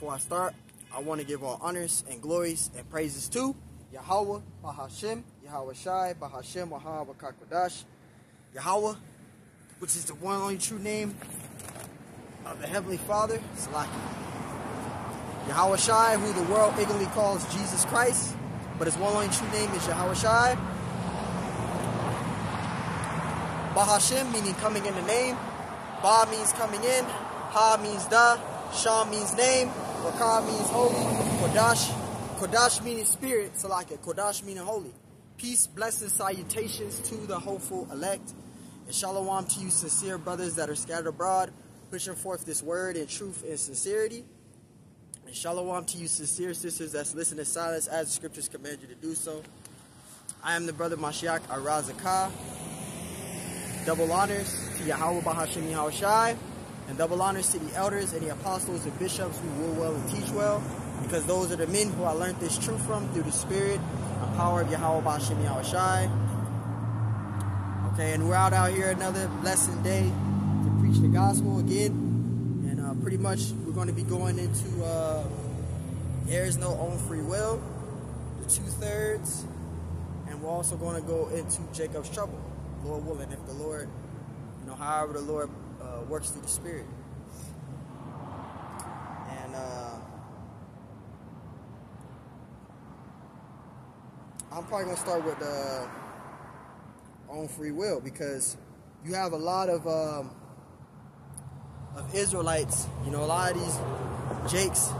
Before I start, I want to give all honors and glories and praises to Yahweh, Bahashim, Yahweh Shai, Bahashim, Wahab, Kakwadash, Yahweh, which is the one only true name of the Heavenly Father, Salaki. Yahweh Shai, who the world ignorantly calls Jesus Christ, but his one only true name is Yahweh Shai. Bahashim, meaning coming in the name. Ba means coming in. Ha means da. Sham means name. Wakar means holy. Kodash. Kodash meaning spirit. Salaka. Kodash meaning holy. Peace, blessings, salutations to the hopeful elect. And shalom to you sincere brothers that are scattered abroad, pushing forth this word in truth and sincerity. And shalom to you sincere sisters that's listening in silence as the scriptures command you to do so. I am the brother Mashiach Ira Zakah. Double honors to Yahweh Bahashim Yahweh Shai, and double honors to the elders and the apostles and bishops who rule well and teach well, because those are the men who I learned this truth from through the spirit and power of Yahweh Yahweh Shai. Okay, and we're out out here another blessed day to preach the gospel again, and uh, pretty much we're going to be going into uh, there is no own free will, the two thirds, and we're also going to go into Jacob's trouble. Lord willing, if the Lord, you know, however the Lord uh, works through the Spirit. And uh, I'm probably going to start with uh, on free will because you have a lot of um, of Israelites, you know, a lot of these Jakes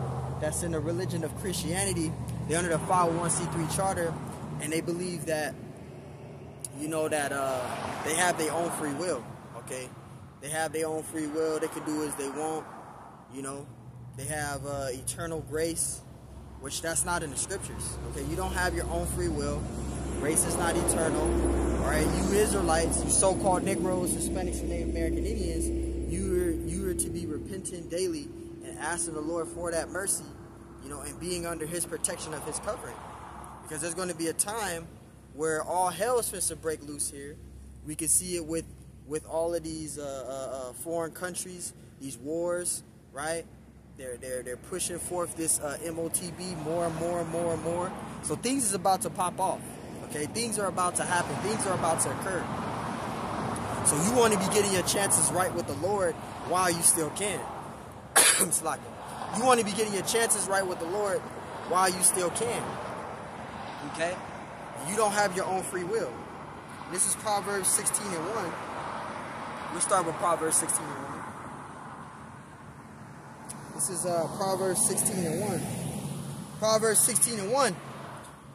that's in the religion of Christianity, they're under the 501c3 charter, and they believe that you know that uh, they have their own free will. Okay, they have their own free will. They can do as they want. You know, they have uh, eternal grace, which that's not in the scriptures. Okay, you don't have your own free will. Grace is not eternal. All right, you Israelites, you so-called Negroes, Hispanics, and Native American Indians, you are you are to be repentant daily and asking the Lord for that mercy. You know, and being under His protection of His covering, because there's going to be a time where all hell is supposed to break loose here. We can see it with with all of these uh, uh, uh, foreign countries, these wars, right? They're they're they're pushing forth this uh, MOTB more and more and more and more. So things is about to pop off. Okay, things are about to happen. Things are about to occur. So you want to be getting your chances right with the Lord while you still can. it's like you want to be getting your chances right with the Lord while you still can. Okay. You don't have your own free will. This is Proverbs 16 and 1. We'll start with Proverbs 16 and 1. This is uh, Proverbs 16 and 1. Proverbs 16 and 1.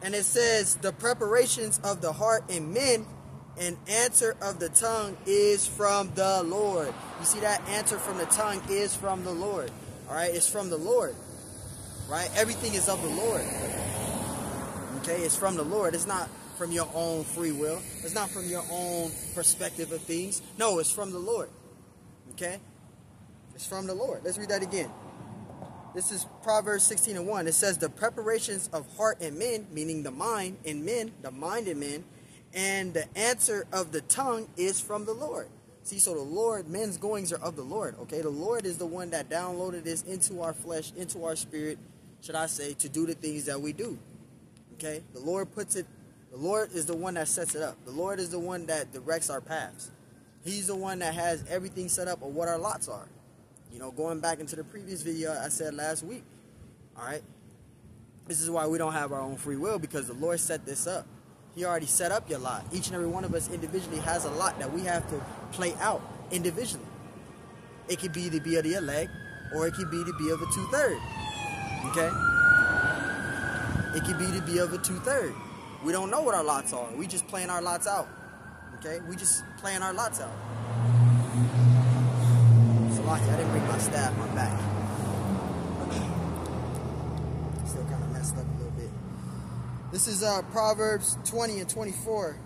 And it says, The preparations of the heart in men and answer of the tongue is from the Lord. You see that answer from the tongue is from the Lord. All right, it's from the Lord. Right? Everything is of the Lord. Okay, it's from the Lord. It's not from your own free will. It's not from your own perspective of things. No, it's from the Lord. Okay? It's from the Lord. Let's read that again. This is Proverbs 16 and 1. It says, The preparations of heart and men, meaning the mind in men, the mind in men, and the answer of the tongue is from the Lord. See, so the Lord, men's goings are of the Lord. Okay? The Lord is the one that downloaded this into our flesh, into our spirit, should I say, to do the things that we do. Okay? The Lord puts it, the Lord is the one that sets it up. The Lord is the one that directs our paths. He's the one that has everything set up of what our lots are. You know, going back into the previous video I said last week. All right? This is why we don't have our own free will because the Lord set this up. He already set up your lot. Each and every one of us individually has a lot that we have to play out individually. It could be to be of the elect, or it could be to be of a two-third. Okay? It could be to be of a two-third. We don't know what our lots are. We just playing our lots out. Okay? We just playing our lots out. So I didn't bring my staff, my back. Still kind of messed up a little bit. This is uh, Proverbs 20 and 24.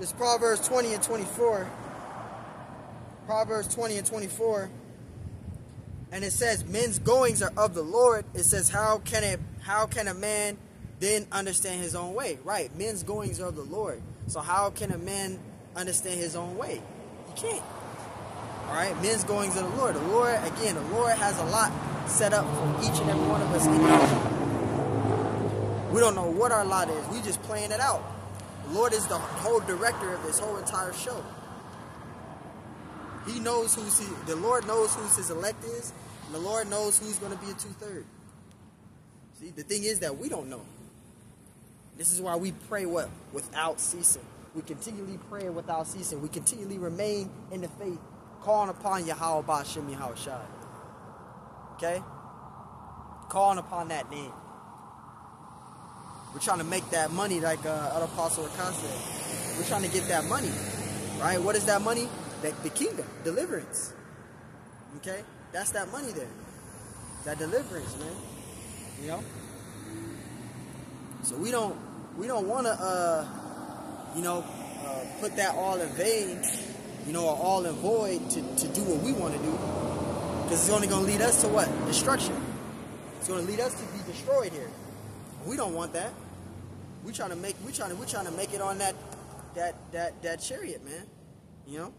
This Proverbs 20 and 24. Proverbs 20 and 24. And it says, men's goings are of the Lord. It says, how can it how can a man then understand his own way? Right, men's goings are of the Lord. So how can a man understand his own way? He can't. All right, men's goings of the Lord. The Lord, again, the Lord has a lot set up for each and every one of us. We don't know what our lot is. We just playing it out. The Lord is the whole director of this whole entire show. He knows who's he, the Lord knows who's his elect is, and the Lord knows who's going to be a two third. See, the thing is that we don't know. This is why we pray what? Without ceasing. We continually pray without ceasing. We continually remain in the faith, calling upon Yahweh Bashem Yahweh. Okay? Calling upon that name. We're trying to make that money like uh, Apostle Rakan. We're trying to get that money. Right? What is that money? That the kingdom, deliverance. Okay? That's that money there. That deliverance, man. You know? So we don't we don't want to uh you know uh, put that all in vain, you know, or all in void to, to do what we want to do. Because it's only going to lead us to what? Destruction. It's going to lead us to be destroyed here. We don't want that. We trying to make we trying to we trying to make it on that that that that chariot, man. You know?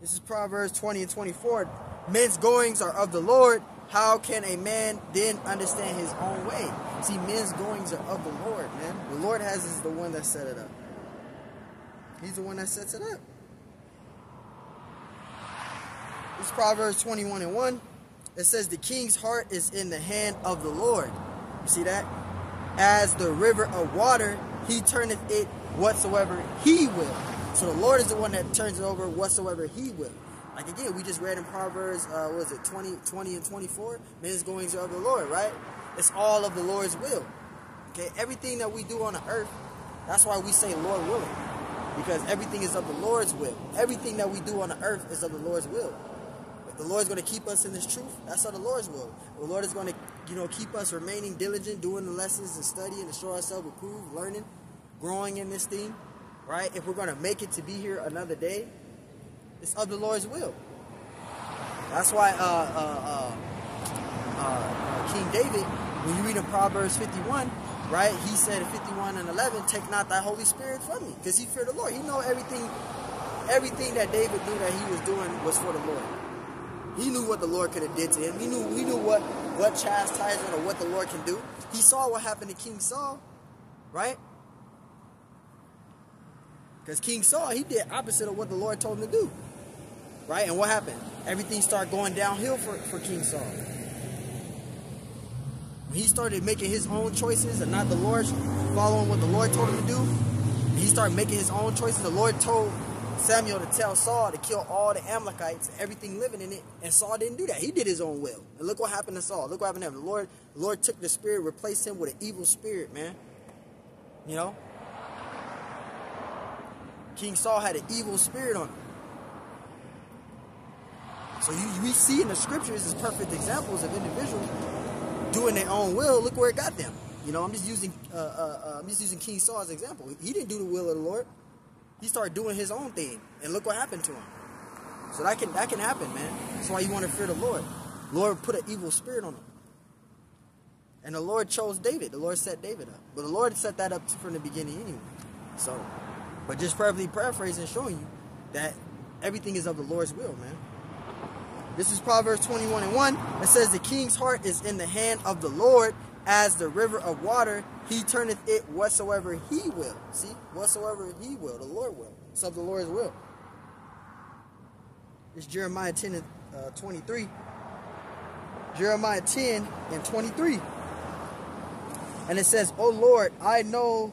This is Proverbs 20 and 24. Men's goings are of the Lord. How can a man then understand his own way? See, men's goings are of the Lord, man. The Lord has is the one that set it up. He's the one that sets it up. Is Proverbs 21 and 1. It says, The king's heart is in the hand of the Lord. You see that? As the river of water, he turneth it whatsoever he will. So the Lord is the one that turns it over whatsoever he will. Like again, we just read in Proverbs, uh, what was it, 20, 20 and 24? Men's goings are of the Lord, right? It's all of the Lord's will. Okay, everything that we do on the earth, that's why we say Lord willing. Because everything is of the Lord's will. Everything that we do on the earth is of the Lord's will. If the Lord's going to keep us in this truth, that's of the Lord's will. The Lord is going to, you know, keep us remaining diligent, doing the lessons and studying and show ourselves approved, learning, growing in this thing, right? If we're going to make it to be here another day, it's of the Lord's will. That's why uh, uh, uh, uh King David, when you read in Proverbs 51, right, he said in 51 and 11, take not thy Holy Spirit from me, because he feared the Lord. He know everything, everything that David knew that he was doing was for the Lord. He knew what the Lord could have did to him. He knew he knew what what chastisement or what the Lord can do. He saw what happened to King Saul, right? Because King Saul, he did opposite of what the Lord told him to do. Right? And what happened? Everything started going downhill for, for King Saul. When he started making his own choices and not the Lord's following what the Lord told him to do, he started making his own choices. The Lord told Samuel to tell Saul to kill all the Amalekites, everything living in it, and Saul didn't do that. He did his own will. And look what happened to Saul. Look what happened to him. The Lord, the Lord took the spirit, replaced him with an evil spirit, man. You know? King Saul had an evil spirit on him. So you, we see in the scriptures as perfect examples of individuals doing their own will. Look where it got them. You know, I'm just using uh, uh, uh, I'm just using King Saul as an example. He didn't do the will of the Lord. He started doing his own thing, and look what happened to him. So that can that can happen, man. That's why you want to fear the Lord. Lord put an evil spirit on him. And the Lord chose David. The Lord set David up. But the Lord set that up from the beginning anyway. So, but just probably paraphrasing, showing you that everything is of the Lord's will, man. This is Proverbs 21 and 1. It says, The king's heart is in the hand of the Lord as the river of water. He turneth it whatsoever he will. See? Whatsoever he will. The Lord will. It's of the Lord's will. It's Jeremiah 10 and uh, 23. Jeremiah 10 and 23. And it says, O Lord, I know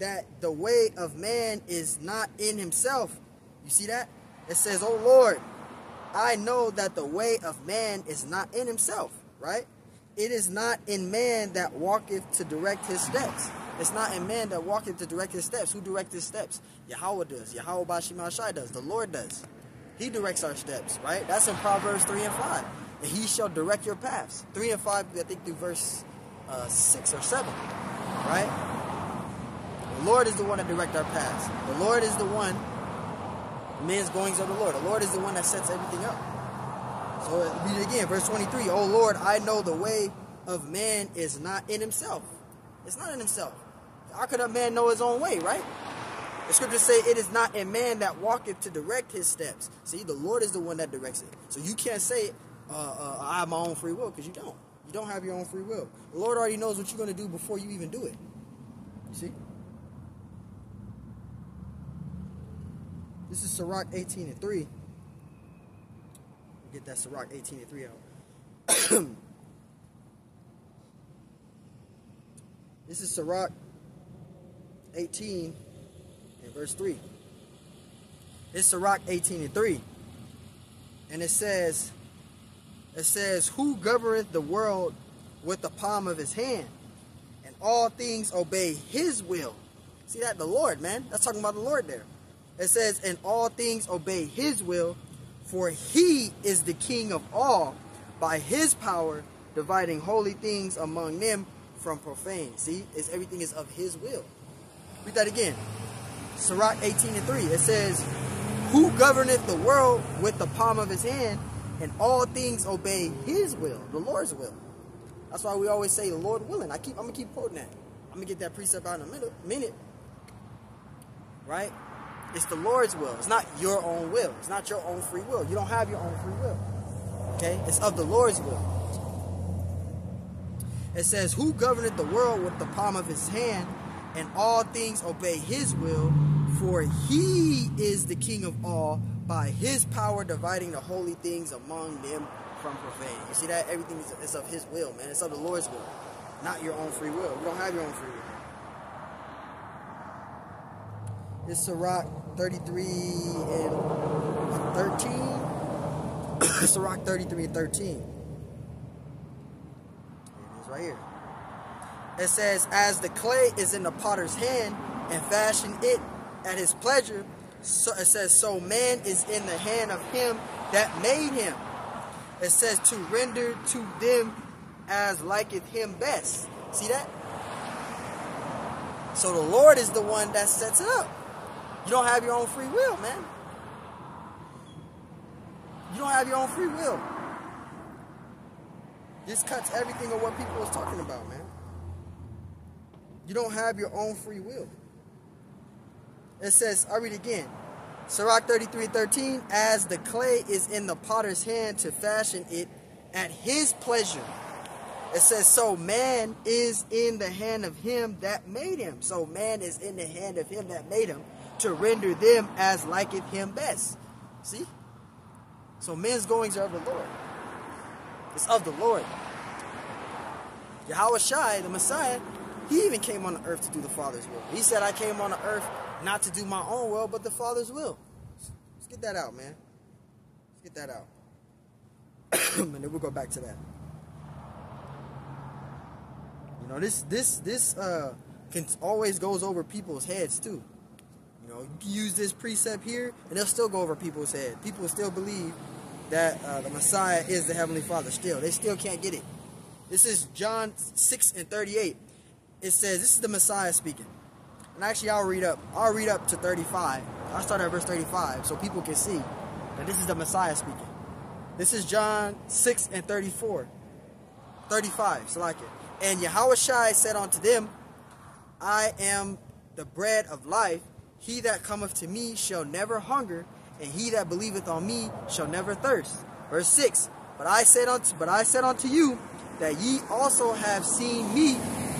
that the way of man is not in himself. You see that? It says, O Lord, I know that the way of man is not in himself, right? It is not in man that walketh to direct his steps. It's not in man that walketh to direct his steps. Who directs his steps? Yahweh does. Yahweh Bashim Shai does. The Lord does. He directs our steps, right? That's in Proverbs 3 and 5. And he shall direct your paths. 3 and 5, I think through verse uh, 6 or 7, right? The Lord is the one that directs our paths. The Lord is the one men's goings of the Lord. The Lord is the one that sets everything up. So read again, verse 23. Oh Lord, I know the way of man is not in himself. It's not in himself. How could a man know his own way, right? The scriptures say it is not a man that walketh to direct his steps. See, the Lord is the one that directs it. So you can't say, uh, uh, I have my own free will, because you don't. You don't have your own free will. The Lord already knows what you're going to do before you even do it. See? This is Sirach 18 and 3. Get that Sirach 18 and 3 out. this is Sirach 18 and verse 3. It's Sirach 18 and 3. And it says, it says, Who governeth the world with the palm of his hand, and all things obey his will. See that? The Lord, man. That's talking about the Lord there. It says, And all things obey his will, for he is the king of all, by his power dividing holy things among them from profane. See, it's everything is of his will. Read that again. Sirach 18 and 3. It says, Who governeth the world with the palm of his hand, and all things obey his will, the Lord's will. That's why we always say the Lord willing. I keep I'm gonna keep quoting that. I'm gonna get that precept out in a minute minute. Right? It's the Lord's will. It's not your own will. It's not your own free will. You don't have your own free will. Okay? It's of the Lord's will. It says, Who governeth the world with the palm of his hand, and all things obey his will, for he is the king of all, by his power dividing the holy things among them from profane. You see that? Everything is, of his will, man. It's of the Lord's will, not your own free will. You don't have your own free will. It's Sirach 33 and 13. Sirach 33 and 13. Here it is right here. It says, As the clay is in the potter's hand and fashion it at his pleasure, so it says, So man is in the hand of him that made him. It says, To render to them as liketh him best. See that? So the Lord is the one that sets it up. You don't have your own free will, man. You don't have your own free will. This cuts everything of what people was talking about, man. You don't have your own free will. It says, I read again. Sirach 33:13, as the clay is in the potter's hand to fashion it at his pleasure. It says, so man is in the hand of him that made him. So man is in the hand of him that made him to render them as liketh him best. See? So men's goings are of the Lord. It's of the Lord. Yahweh Shai, the Messiah, he even came on the earth to do the Father's will. He said, I came on the earth not to do my own will, but the Father's will. Let's get that out, man. Let's get that out. and then we'll go back to that. You know, this this this uh can always goes over people's heads too. Know, use this precept here, and they'll still go over people's head. People will still believe that uh, the Messiah is the Heavenly Father. Still, they still can't get it. This is John six and thirty-eight. It says this is the Messiah speaking. And actually, I'll read up. I'll read up to thirty-five. I'll start at verse thirty-five so people can see that this is the Messiah speaking. This is John six and thirty-four. Thirty-five. So like it. And Yahweh Shai said unto them, I am the bread of life. He that cometh to me shall never hunger, and he that believeth on me shall never thirst. Verse 6. But I said unto but I said unto you that ye also have seen me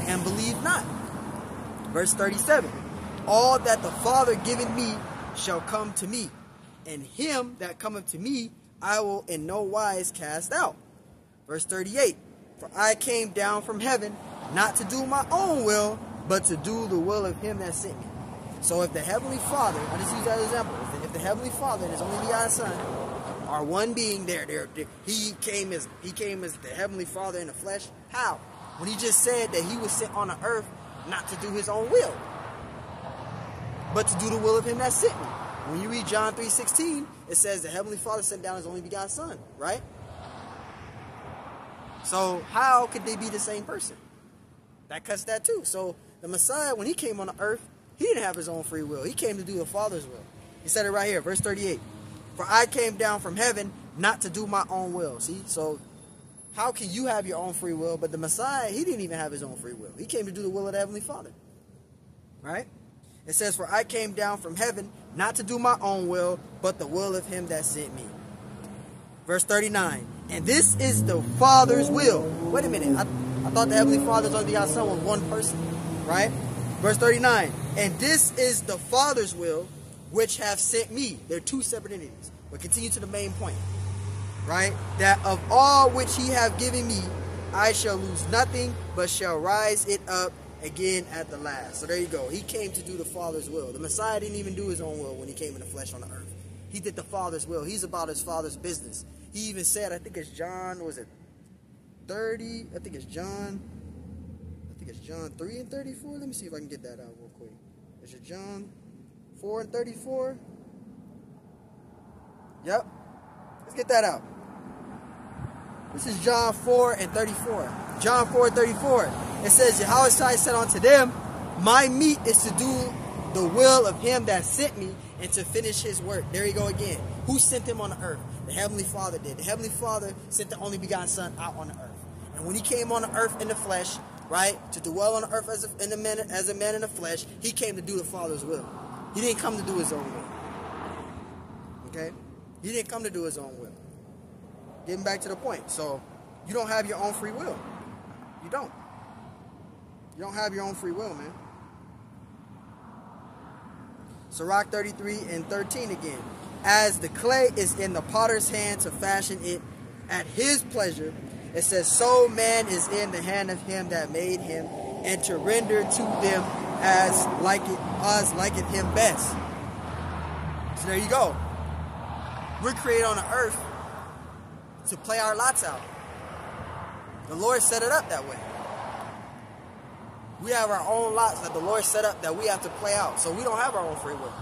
and believe not. Verse 37. All that the Father giveth me shall come to me, and him that cometh to me I will in no wise cast out. Verse 38. For I came down from heaven not to do my own will, but to do the will of him that sent me. So if the Heavenly Father, I just use that example, if the, if the Heavenly Father and His only begotten Son are one being there, there, He came as He came as the Heavenly Father in the flesh. How? When He just said that He was sent on the earth not to do His own will, but to do the will of Him that sent me. When you read John 3.16, it says the Heavenly Father sent down His only begotten Son, right? So how could they be the same person? That cuts that too. So the Messiah, when he came on the earth, he didn't have his own free will. He came to do the Father's will. He said it right here, verse 38. For I came down from heaven not to do my own will. See? So how can you have your own free will? But the Messiah, he didn't even have his own free will. He came to do the will of the Heavenly Father. Right? It says, For I came down from heaven not to do my own will, but the will of him that sent me. Verse 39. And this is the Father's will. Wait a minute. I, I thought the Heavenly Father's only begotten Son was one person, right? Verse 39. And this is the Father's will which have sent me. They're two separate entities. But continue to the main point, right? That of all which he have given me, I shall lose nothing, but shall rise it up again at the last. So there you go. He came to do the Father's will. The Messiah didn't even do his own will when he came in the flesh on the earth. He did the Father's will. He's about his Father's business. He even said, I think it's John, was it 30? I think it's John. I think it's John 3 and 34. Let me see if I can get that out. Is it John 4 and 34? Yep. Let's get that out. This is John 4 and 34. John 4 and 34. It says, Yahweh said unto them, My meat is to do the will of him that sent me and to finish his work. There you go again. Who sent him on the earth? The Heavenly Father did. The Heavenly Father sent the only begotten Son out on the earth. And when he came on the earth in the flesh, right, to dwell on earth as a, in the man, as a man in the flesh, he came to do the Father's will. He didn't come to do his own will. Okay? He didn't come to do his own will. Getting back to the point. So, you don't have your own free will. You don't. You don't have your own free will, man. Sirach 33 and 13 again. As the clay is in the potter's hand to fashion it at his pleasure, it says, so man is in the hand of him that made him, and to render to them as like it us liketh him best. So there you go. We're created on the earth to play our lots out. The Lord set it up that way. We have our own lots that the Lord set up that we have to play out. So we don't have our own free will.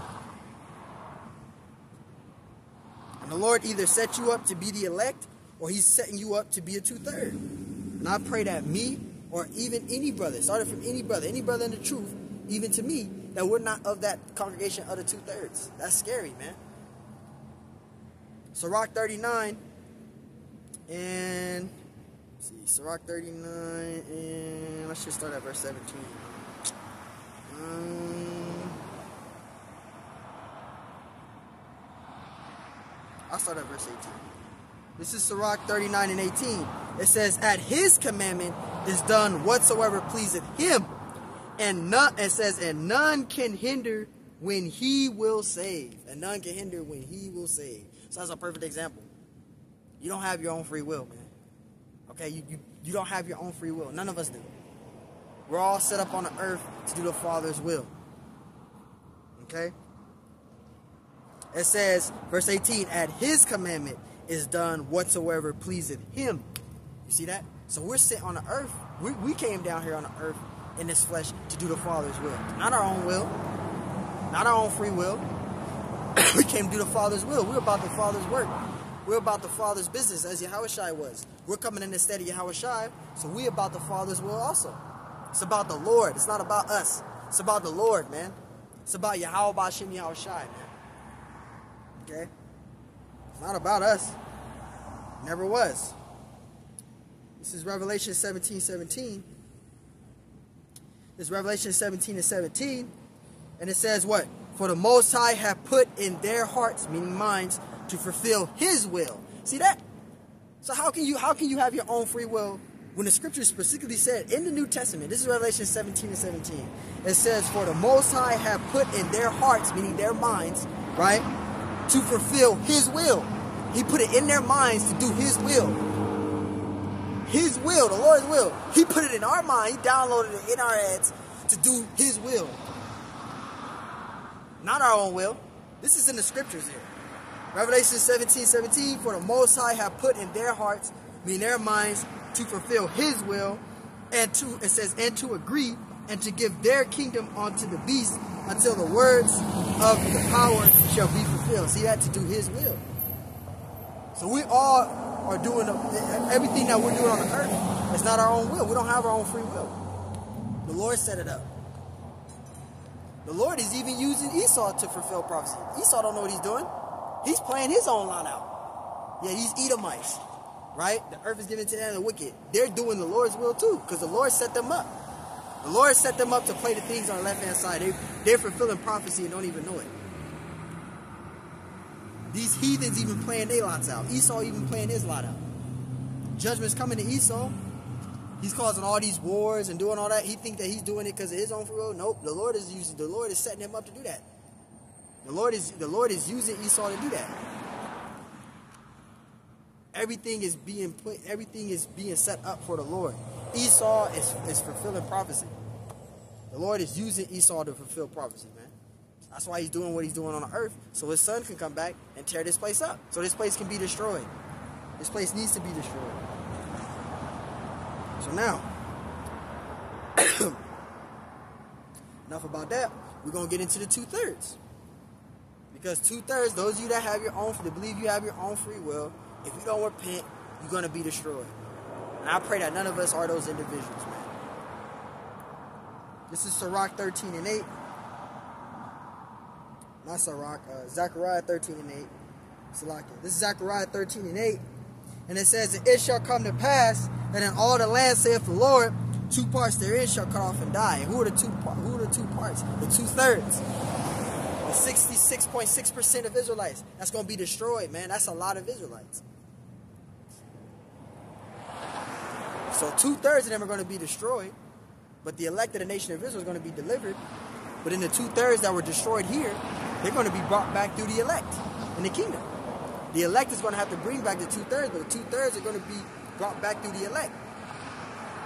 And the Lord either set you up to be the elect or he's setting you up to be a two-third. And I pray that me or even any brother, started from any brother, any brother in the truth, even to me, that we're not of that congregation of the two-thirds. That's scary, man. Sirach 39 and see, Sirach 39 and let's just start at verse 17. Um, I'll start at verse 18. This is Sirach 39 and 18. It says, At his commandment is done whatsoever pleaseth him. And none it says, and none can hinder when he will save. And none can hinder when he will save. So that's a perfect example. You don't have your own free will, man. Okay, you, you, you don't have your own free will. None of us do. We're all set up on the earth to do the Father's will. Okay? It says, verse 18, at his commandment is done whatsoever pleaseth him. You see that? So we're sitting on the earth. We, we came down here on the earth in this flesh to do the Father's will. Not our own will. Not our own free will. we came to do the Father's will. We're about the Father's work. We're about the Father's business as Yahushai was. We're coming in instead of Yahushai, so we about the Father's will also. It's about the Lord. It's not about us. It's about the Lord, man. It's about Yahweh Bashem Yahushai, man. Okay? It's not about us. Never was. This is Revelation 17, 17. This is Revelation 17 and 17. And it says what? For the Most High have put in their hearts, meaning minds, to fulfill His will. See that? So how can you how can you have your own free will when the scripture specifically said in the New Testament? This is Revelation 17 and 17. It says, "For the Most High have put in their hearts, meaning their minds, right, to fulfill His will. He put it in their minds to do His will. His will, the Lord's will. He put it in our mind. He downloaded it in our heads to do His will, not our own will. This is in the scriptures here. Revelation 17, 17, for the Most High have put in their hearts, mean their minds, to fulfill his will, and to, it says, and to agree, and to give their kingdom unto the beast until the words of the power shall be fulfilled. See had To do his will. So we all are doing everything that we're doing on the earth. It's not our own will. We don't have our own free will. The Lord set it up. The Lord is even using Esau to fulfill prophecy. Esau don't know what he's doing. He's playing his own line out. Yeah, these Edomites, right? The earth is given to the wicked. They're doing the Lord's will too, because the Lord set them up. The Lord set them up to play the things on the left hand side. They, they're fulfilling prophecy and don't even know it. These heathens even playing their lots out. Esau even playing his lot out. Judgment's coming to Esau. He's causing all these wars and doing all that. He think that he's doing it because of his own free will. Nope. The Lord is using. The Lord is setting him up to do that. The Lord is the Lord is using Esau to do that. Everything is being put. Everything is being set up for the Lord. Esau is, is fulfilling prophecy. The Lord is using Esau to fulfill prophecy, man. That's why he's doing what he's doing on the earth, so his son can come back and tear this place up. So this place can be destroyed. This place needs to be destroyed. So now, enough about that. We're gonna get into the two thirds. Because two thirds, those of you that have your own, that believe you have your own free will, if you don't repent, you're gonna be destroyed. And I pray that none of us are those individuals, man. This is Sirach 13 and 8. Not Sirach, uh, Zechariah 13 and 8. Salakia. This is Zechariah 13 and 8. And it says, It shall come to pass that in all the land, saith the Lord, two parts therein shall cut off and die. And who are the two parts? who are the two parts? The two thirds. The 66.6% of Israelites. That's gonna be destroyed, man. That's a lot of Israelites. So two thirds of them are going to be destroyed, but the elect of the nation of Israel is going to be delivered. But in the two thirds that were destroyed here, they're going to be brought back through the elect in the kingdom. The elect is going to have to bring back the two thirds, but the two thirds are going to be brought back through the elect.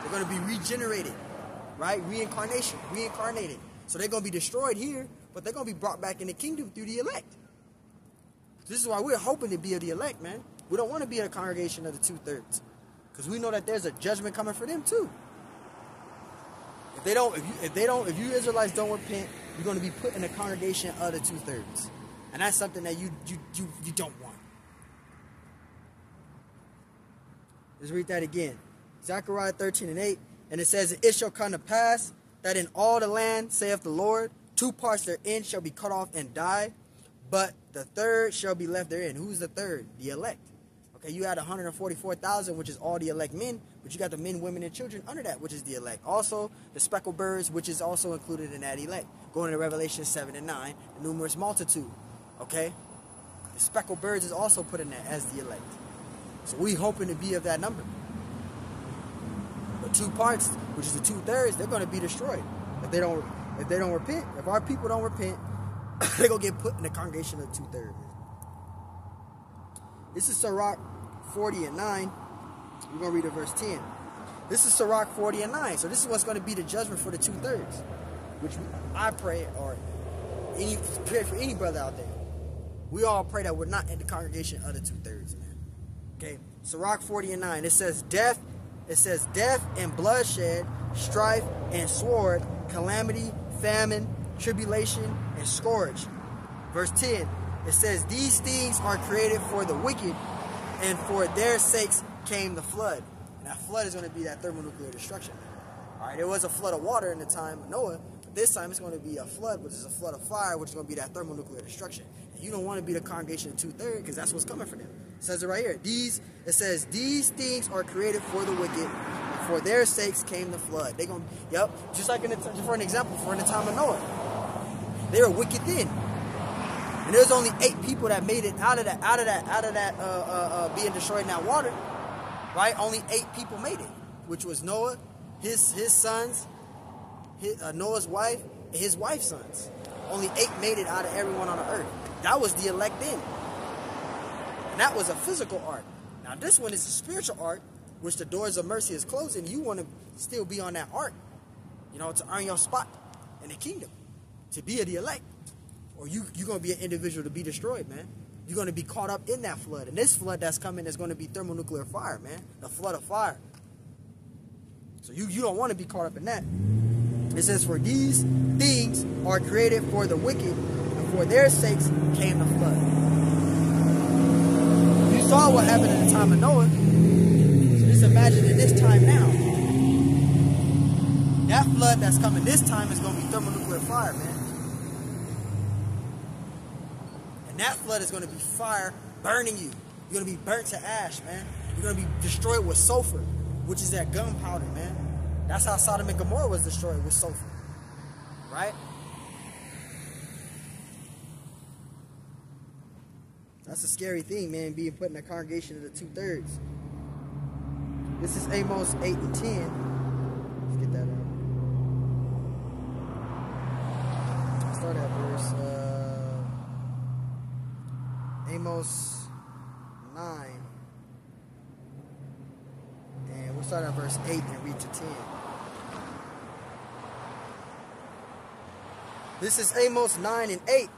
They're going to be regenerated, right? Reincarnation, reincarnated. So they're going to be destroyed here, but they're going to be brought back in the kingdom through the elect. This is why we're hoping to be of the elect, man. We don't want to be in a congregation of the two thirds. Because we know that there's a judgment coming for them too. If they don't, if you, if they don't, if you Israelites don't repent, you're going to be put in a congregation of the two thirds, and that's something that you you you, you don't want. Let's read that again. Zechariah 13 and 8, and it says, "It shall come to pass that in all the land, saith the Lord, two parts therein shall be cut off and die, but the third shall be left therein." Who's the third? The elect. Okay, you had 144,000, which is all the elect men, but you got the men, women, and children under that, which is the elect. Also, the speckled birds, which is also included in that elect. Going to Revelation 7 and 9, the numerous multitude. Okay? The speckled birds is also put in there as the elect. So we hoping to be of that number. But two parts, which is the two thirds, they're going to be destroyed if they don't if they don't repent. If our people don't repent, they're gonna get put in the congregation of two thirds. This is Sirach 40 and 9. We're going to read it verse 10. This is Sirach 40 and 9. So this is what's going to be the judgment for the two thirds. Which I pray, or any pray for any brother out there. We all pray that we're not in the congregation of the two thirds, man. Okay. Sirach 40 and 9. It says death, it says death and bloodshed, strife and sword, calamity, famine, tribulation, and scourge. Verse 10 it says, These things are created for the wicked, and for their sakes came the flood. And that flood is going to be that thermonuclear destruction. All right, there was a flood of water in the time of Noah, but this time it's going to be a flood, which is a flood of fire, which is going to be that thermonuclear destruction. And you don't want to be the congregation of two thirds because that's what's coming for them. It says it right here. These it says these things are created for the wicked, and for their sakes came the flood. They gonna yep, just like in the, for an example, for in the time of Noah, they were wicked then. And there's only eight people that made it out of that, out of that, out of that, uh, uh, uh, being destroyed in that water, right? Only eight people made it, which was Noah, his his sons, his, uh, Noah's wife, and his wife's sons. Only eight made it out of everyone on the earth. That was the elect then. And that was a physical ark. Now this one is a spiritual ark, which the doors of mercy is closing. You want to still be on that ark, you know, to earn your spot in the kingdom, to be the elect or you you're gonna be an individual to be destroyed, man. You're gonna be caught up in that flood, and this flood that's coming is gonna be thermonuclear fire, man. The flood of fire. So you you don't want to be caught up in that. It says, "For these things are created for the wicked, and for their sakes came the flood." You saw what happened in the time of Noah. So just imagine in this time now. That flood that's coming this time is gonna be thermonuclear fire, man. That flood is going to be fire burning you. You're going to be burnt to ash, man. You're going to be destroyed with sulfur, which is that gunpowder, man. That's how Sodom and Gomorrah was destroyed with sulfur. Right? That's a scary thing, man, being put in a congregation of the two thirds. This is Amos 8 and 10. Let's get that out. Start at verse uh, Amos 9. And we'll start at verse 8 and read to 10. This is Amos 9 and 8.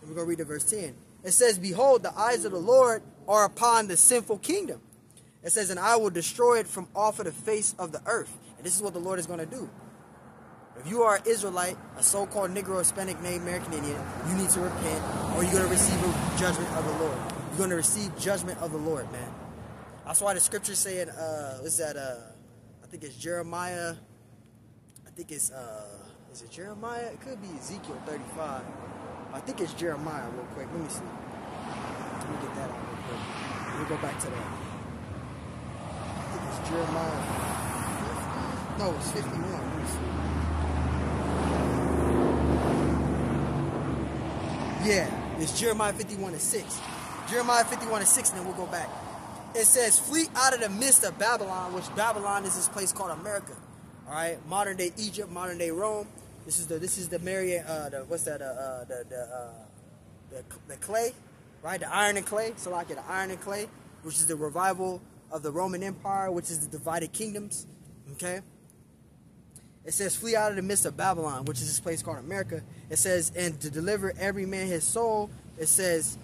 And we're going to read to verse 10. It says, Behold, the eyes of the Lord are upon the sinful kingdom. It says, And I will destroy it from off of the face of the earth. And this is what the Lord is going to do. If you are an Israelite, a so-called Negro, Hispanic, Native American Indian, you need to repent or you're going to receive a judgment of the Lord. You're going to receive judgment of the Lord, man. That's why the scripture's saying, uh, what's that, uh, I think it's Jeremiah, I think it's, uh, is it Jeremiah? It could be Ezekiel 35. I think it's Jeremiah real quick. Let me see. Let me get that out real quick. Let me go back to that. I think it's Jeremiah 50. No, it's 51. Let me see. Yeah, it's Jeremiah 51 and 6. Jeremiah 51 and 6, and then we'll go back. It says, Flee out of the midst of Babylon, which Babylon is this place called America. All right, modern day Egypt, modern day Rome. This is the this is the Marian uh the what's that uh, uh the the uh the, the clay, right? The iron and clay. So like the iron and clay, which is the revival of the Roman Empire, which is the divided kingdoms. Okay. It says, flee out of the midst of Babylon, which is this place called America. It says, and to deliver every man his soul. It says,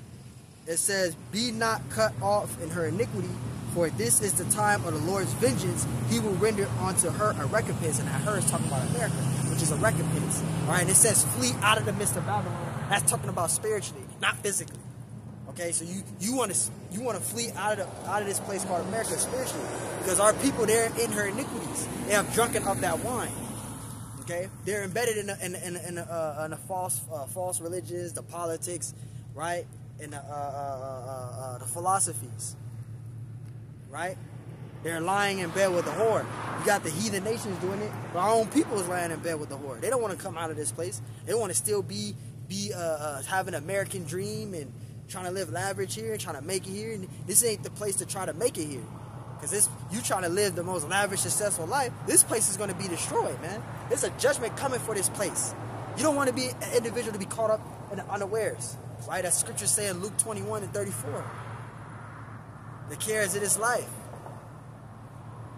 it says, be not cut off in her iniquity, for this is the time of the Lord's vengeance. He will render unto her a recompense. And that her is talking about America, which is a recompense. All right, and it says, flee out of the midst of Babylon. That's talking about spiritually, not physically. Okay, so you you want to you want to flee out of the, out of this place called America spiritually, because our people they're in her iniquities. They have drunken of that wine. Okay, they're embedded in the, in in in the, uh, in the false uh, false religions, the politics, right, and the, uh, uh, uh, the philosophies right? They're lying in bed with the whore. You got the heathen nations doing it, but our own people is lying in bed with the whore. They don't want to come out of this place. They want to still be be uh, uh, having an American dream and trying to live lavish here and trying to make it here. And this ain't the place to try to make it here. Because you trying to live the most lavish, successful life, this place is going to be destroyed, man. There's a judgment coming for this place. You don't want to be an individual to be caught up in the unawares, right? That scripture saying Luke 21 and 34 the cares of this life.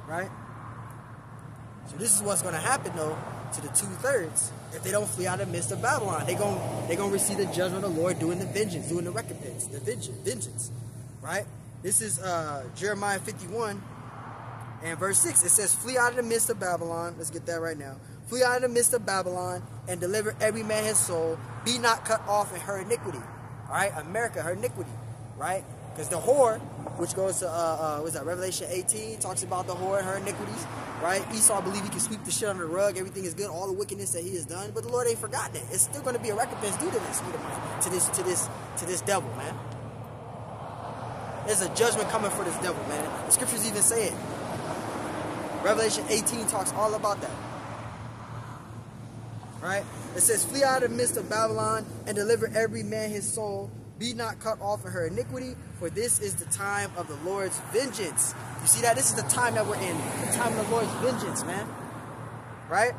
Right? So this is what's going to happen, though, to the two-thirds. If they don't flee out of the midst of Babylon, they're going they're gonna receive the judgment of the Lord doing the vengeance, doing the recompense, the vengeance. vengeance right? This is uh, Jeremiah 51 and verse 6. It says, Flee out of the midst of Babylon. Let's get that right now. Flee out of the midst of Babylon and deliver every man his soul. Be not cut off in her iniquity. All right? America, her iniquity. Right? Because the whore, which goes to, uh, uh, what's that, Revelation 18, talks about the whore and her iniquities, right? Esau believe he can sweep the shit under the rug, everything is good, all the wickedness that he has done, but the Lord ain't forgotten it. It's still going to be a recompense due to this, to this, to this, to this devil, man. There's a judgment coming for this devil, man. The scriptures even say it. Revelation 18 talks all about that. Right? It says, Flee out of the midst of Babylon and deliver every man his soul be not cut off in her iniquity, for this is the time of the Lord's vengeance. You see that? This is the time that we're in. The time of the Lord's vengeance, man. Right?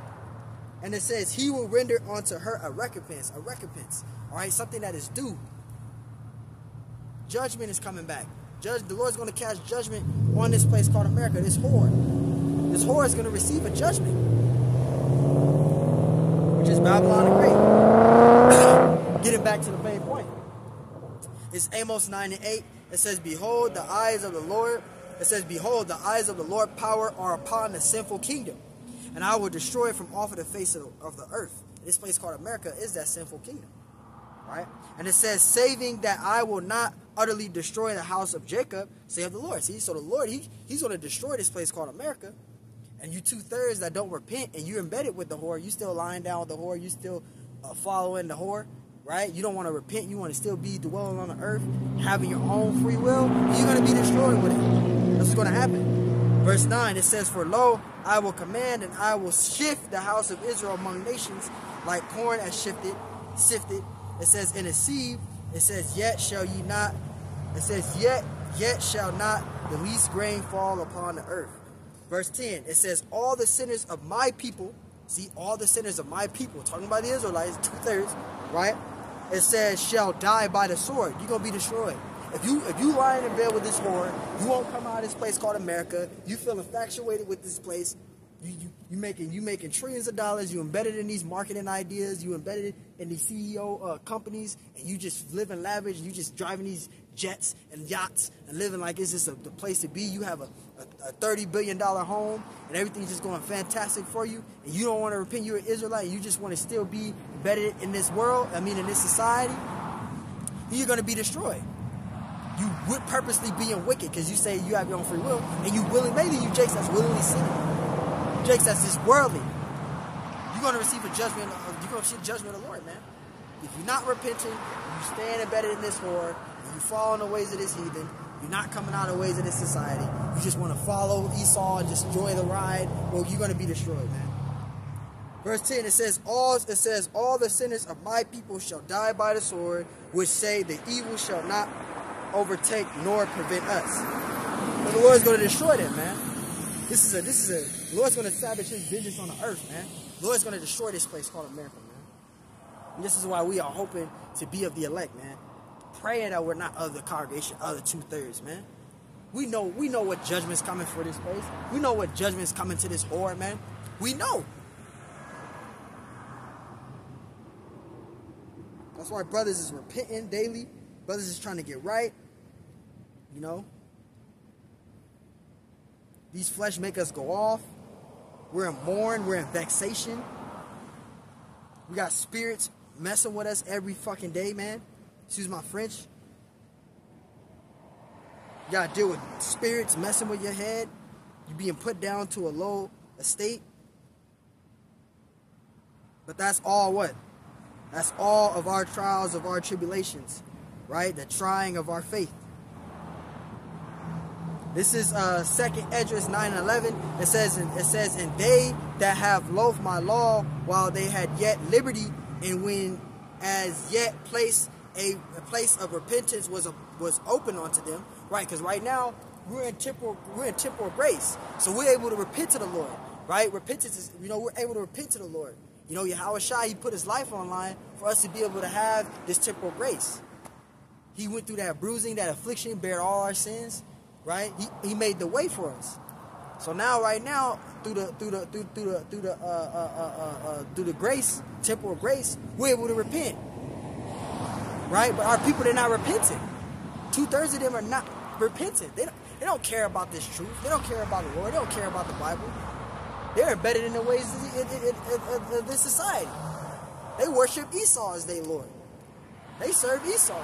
And it says, He will render unto her a recompense. A recompense. All right? Something that is due. Judgment is coming back. Judge, the Lord's going to cast judgment on this place called America, this whore. This whore is going to receive a judgment, which is Babylon the Great. Getting back to the main point. It's Amos 9 and 8. It says, Behold, the eyes of the Lord, it says, Behold, the eyes of the Lord power are upon the sinful kingdom, and I will destroy it from off of the face of the, of the earth. This place called America is that sinful kingdom. Right? And it says, saving that I will not utterly destroy the house of Jacob, of the Lord. See, so the Lord, he, He's going to destroy this place called America. And you two thirds that don't repent and you're embedded with the whore, you still lying down with the whore, you still uh, following the whore, right? You don't want to repent. You want to still be dwelling on the earth, having your own free will. You're going to be destroyed with it. That's going to happen. Verse 9, it says, For lo, I will command and I will shift the house of Israel among nations like corn as shifted, sifted. It says, in a sieve, it says, Yet shall ye not, it says, Yet, yet shall not the least grain fall upon the earth. Verse 10, it says, All the sinners of my people, see, all the sinners of my people, talking about the Israelites, two thirds, right? It says, shall die by the sword. You're gonna be destroyed. If you if you lying in bed with this whore, you won't come out of this place called America. You feel infatuated with this place. You, you you making you making trillions of dollars. You embedded in these marketing ideas. You embedded in these CEO uh, companies, and you just living lavish. You just driving these jets and yachts and living like it's just a, the place to be. You have a, a, a thirty billion dollar home, and everything's just going fantastic for you. And you don't want to repent. You're an Israelite. You just want to still be embedded in this world. I mean, in this society. You're going to be destroyed you would purposely being wicked because you say you have your own free will and you willing maybe you Jakes willingly sinning. Jakes that's just worldly. You're gonna receive a judgment uh, of, you're gonna receive judgment of the Lord, man. If you're not repenting, you stand embedded in this whore, you fall in the ways of this heathen, you're not coming out of the ways of this society, you just want to follow Esau and just enjoy the ride, well, you're gonna be destroyed, man. Verse 10 it says, All it says, All the sinners of my people shall die by the sword, which say the evil shall not overtake nor prevent us. But the Lord's going to destroy them, man. This is a, this is a, Lord's to establish his vengeance on the earth, man. Lord's to destroy this place called America, man. And this is why we are hoping to be of the elect, man. Praying that we're not of the congregation, other two thirds, man. We know, we know what judgment's coming for this place. We know what judgment's coming to this horde, man. We know. That's why brothers is repenting daily. Brothers is trying to get right. You know? These flesh make us go off. We're in mourn. We're in vexation. We got spirits messing with us every fucking day, man. Excuse my French. You gotta deal with spirits messing with your head. You being put down to a low estate. But that's all what? That's all of our trials, of our tribulations, right? The trying of our faith. This is uh, Second Esdras 9 and 11. It says, it says, and they that have loathed my law while they had yet liberty, and when as yet place a, a place of repentance was a, was open unto them, right? Because right now we're in temporal we're in temporal grace, so we're able to repent to the Lord, right? Repentance is you know we're able to repent to the Lord. You know, Yahweh Shai, he put his life online for us to be able to have this temporal grace. He went through that bruising, that affliction, bare all our sins right? He, he made the way for us. So now, right now, through the through the through, through the through the uh, uh, uh, uh, through the grace, temporal grace, we're able to repent, right? But our people they're not repenting. Two thirds of them are not repentant. They don't, they don't care about this truth. They don't care about the Lord. They don't care about the Bible. They're embedded in the ways of this society. They worship Esau as their Lord. They serve Esau.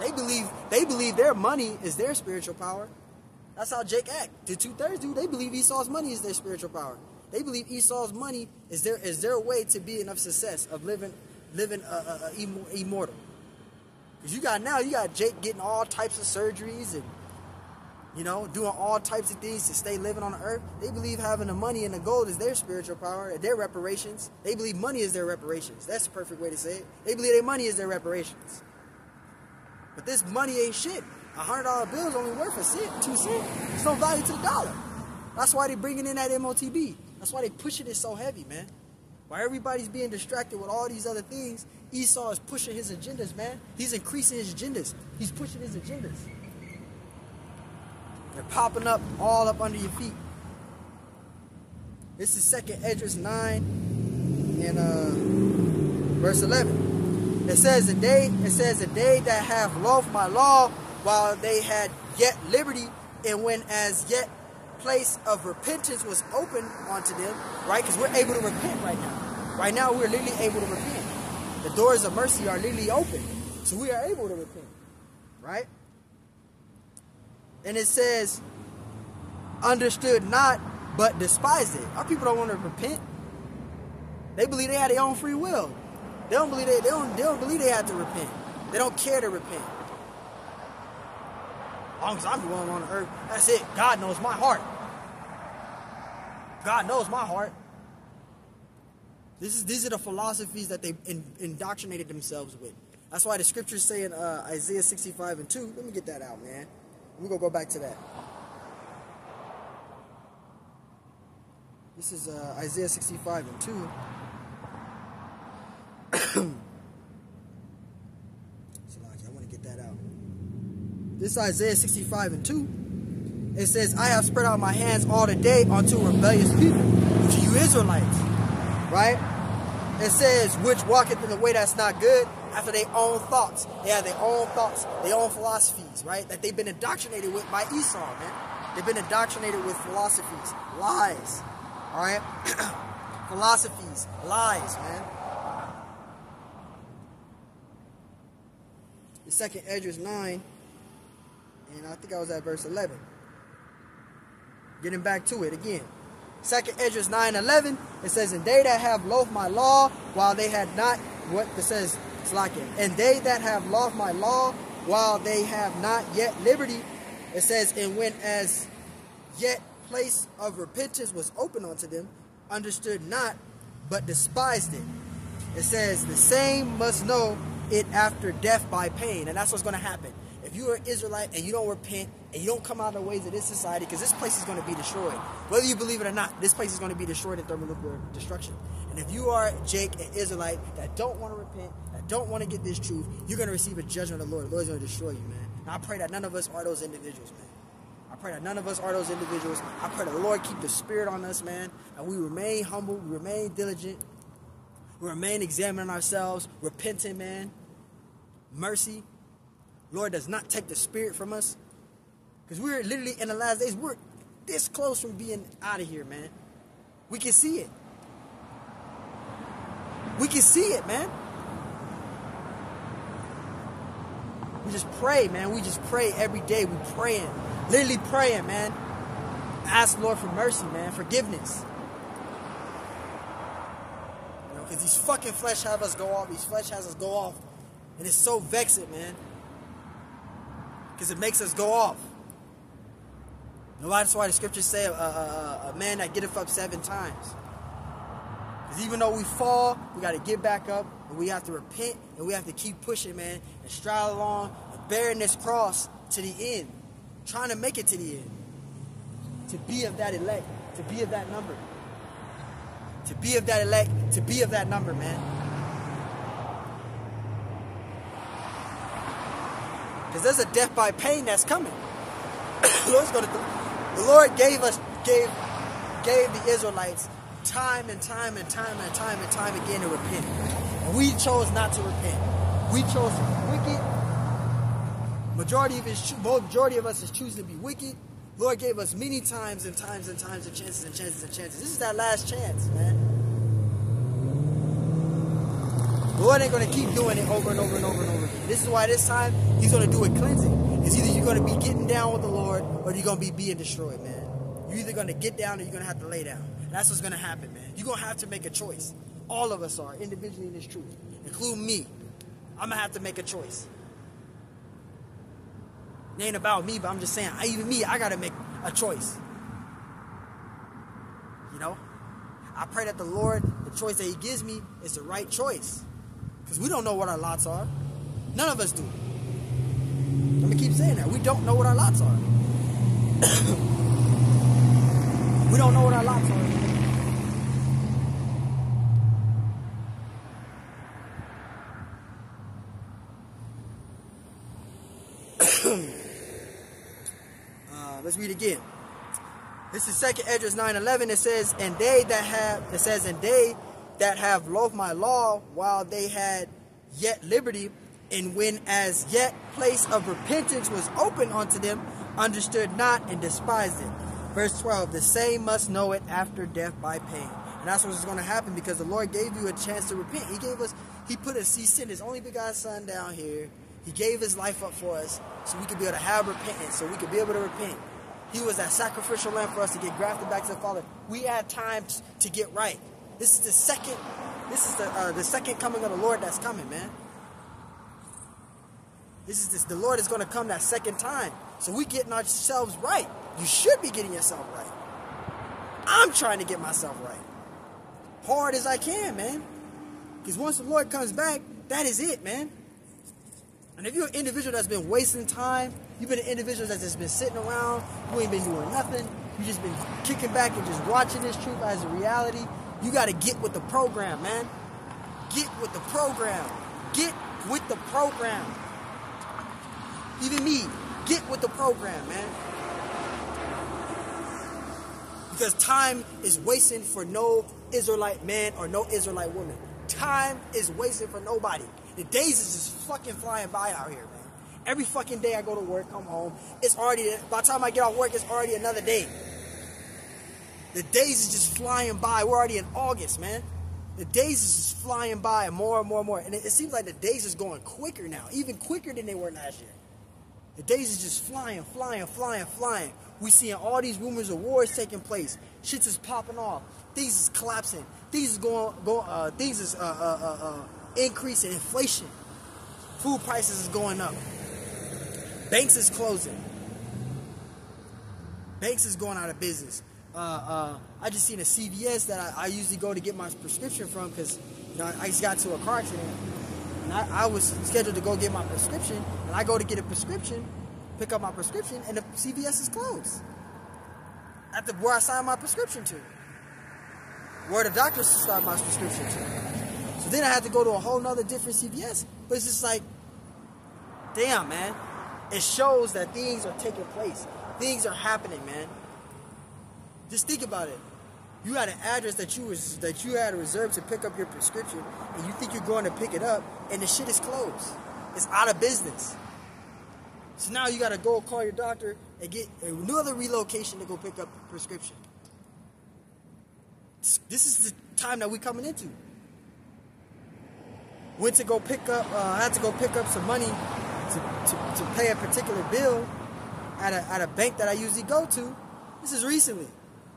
They believe they believe their money is their spiritual power. That's how Jake act. The two thirds do. They believe Esau's money is their spiritual power. They believe Esau's money is their is their way to be enough success of living living uh, uh, uh, immortal. Because you got now you got Jake getting all types of surgeries and you know doing all types of things to stay living on the earth. They believe having the money and the gold is their spiritual power, their reparations. They believe money is their reparations. That's the perfect way to say it. They believe their money is their reparations. But this money ain't shit. A hundred dollar bill is only worth a cent, two cents. There's no value to the dollar. That's why they bringing in that MOTB. That's why they pushing it so heavy, man. While everybody's being distracted with all these other things, Esau is pushing his agendas, man. He's increasing his agendas. He's pushing his agendas. They're popping up all up under your feet. This is second Esdras 9 and uh, verse 11. It says the day, it says the day that have loved my law while they had yet liberty, and when as yet place of repentance was open unto them, right? Because we're able to repent right now. Right now we're literally able to repent. The doors of mercy are literally open. So we are able to repent. Right? And it says, understood not, but despised it. Our people don't want to repent. They believe they had their own free will. They don't believe they, they don't they don't believe they have to repent. They don't care to repent. As long as I'm dwelling on the earth, that's it. God knows my heart. God knows my heart. This is these are the philosophies that they in, indoctrinated themselves with. That's why the scriptures say in uh, Isaiah 65 and 2. Let me get that out, man. We're gonna go back to that. This is uh, Isaiah 65 and 2. I want to get that out. This is Isaiah 65 and 2. It says, I have spread out my hands all the day unto rebellious people, to you Israelites. Right? It says, which walketh in the way that's not good, after their own thoughts. They have their own thoughts, their own philosophies, right? That they've been indoctrinated with by Esau, man. They've been indoctrinated with philosophies, lies, all right? philosophies, lies, man. The second Esdras 9, and I think I was at verse 11. Getting back to it again. Second Esdras 9 11, it says, And they that have loathed my law, while they had not, what it says, it's like it. And they that have lost my law, while they have not yet liberty, it says, And when as yet place of repentance was open unto them, understood not, but despised it. It says, The same must know it after death by pain. And that's what's going to happen. If you are an Israelite and you don't repent and you don't come out of the ways of this society, because this place is going to be destroyed. Whether you believe it or not, this place is going to be destroyed in thermonuclear destruction. And if you are Jake, an Israelite, that don't want to repent, that don't want to get this truth, you're going to receive a judgment of the Lord. The Lord's going to destroy you, man. And I pray that none of us are those individuals, man. I pray that none of us are those individuals. I pray the Lord keep the spirit on us, man. And we remain humble, we remain diligent, remain examining ourselves, repenting, man. Mercy. Lord does not take the spirit from us. Because we're literally in the last days, we're this close from being out of here, man. We can see it. We can see it, man. We just pray, man. We just pray every day. We praying. Literally praying, man. Ask Lord for mercy, man. Forgiveness. Because these fucking flesh have us go off. These flesh has us go off. And it's so vexing, man. Because it makes us go off. Know, that's why the scriptures say a, a, a man that getteth up seven times. Because even though we fall, we got to get back up and we have to repent and we have to keep pushing, man, and stride along and bearing this cross to the end, trying to make it to the end, to be of that elect, to be of that number, to be of that elect, to be of that number, man. Because there's a death by pain that's coming. the Lord's gonna. The Lord gave us gave gave the Israelites time and time and time and time and time again to repent. And we chose not to repent. We chose wicked. Majority of us, majority of us is choosing to be wicked. Lord gave us many times and times and times and chances and chances and chances. This is that last chance, man. Lord ain't gonna keep doing it over and over and over and over again. This is why this time He's gonna do it cleansing. It's either you're gonna be getting down with the Lord or you're gonna be being destroyed, man. You're either gonna get down or you're gonna have to lay down. That's what's gonna happen, man. You're gonna have to make a choice. All of us are individually in this truth, including me. I'm gonna have to make a choice. It ain't about me, but I'm just saying, I, even me, I gotta make a choice. You know? I pray that the Lord, the choice that He gives me, is the right choice. Because we don't know what our lots are. None of us do. Let me keep saying that. We don't know what our lots are. we don't know what our lots are. Let's read again. This is second Esdras 9:11. It says, "And they that have," it says, "And they that have loathed my law, while they had yet liberty, and when as yet place of repentance was open unto them, understood not and despised it." Verse 12: "The same must know it after death by pain." And that's what's going to happen because the Lord gave you a chance to repent. He gave us, He put us, He sent His only begotten Son down here. He gave His life up for us so we could be able to have repentance, so we could be able to repent. He was that sacrificial lamb for us to get grafted back to the Father. We had time to get right. This is the second. This is the uh, the second coming of the Lord that's coming, man. This is this. The Lord is going to come that second time. So we getting ourselves right. You should be getting yourself right. I'm trying to get myself right. Hard as I can, man. Because once the Lord comes back, that is it, man. And if you're an individual that's been wasting time, you've been an individual that's just been sitting around, you ain't been doing nothing, you just been kicking back and just watching this truth as a reality, you got to get with the program, man. Get with the program. Get with the program. Even me, get with the program, man. Because time is wasting for no Israelite man or no Israelite woman. Time is wasting for nobody. The days is just fucking flying by out here. Every fucking day I go to work, come home, it's already, by the time I get off work, it's already another day. The days is just flying by. We're already in August, man. The days is just flying by more and more and more. And it, it seems like the days is going quicker now, even quicker than they were last year. The days is just flying, flying, flying, flying. We seeing all these rumors of wars taking place. Shit is popping off. Things is collapsing. Things is going, going. Uh, things is uh, uh, uh, uh, increasing. Inflation. Food prices is going up. Banks is closing. Banks is going out of business. Uh, uh, I just seen a CVS that I, I, usually go to get my prescription from because you know I just got to a car accident and I, I, was scheduled to go get my prescription and I go to get a prescription, pick up my prescription and the CVS is closed. At the where I signed my prescription to, where the doctor signed my prescription to. So then I had to go to a whole nother different CVS. But it's just like, damn, man. It shows that things are taking place. Things are happening, man. Just think about it. You had an address that you was that you had reserved to pick up your prescription, and you think you're going to pick it up, and the shit is closed. It's out of business. So now you got to go call your doctor and get another relocation to go pick up a prescription. This is the time that we coming into. Went to go pick up. Uh, I had to go pick up some money to, to, to pay a particular bill at a, at a bank that I usually go to. This is recently.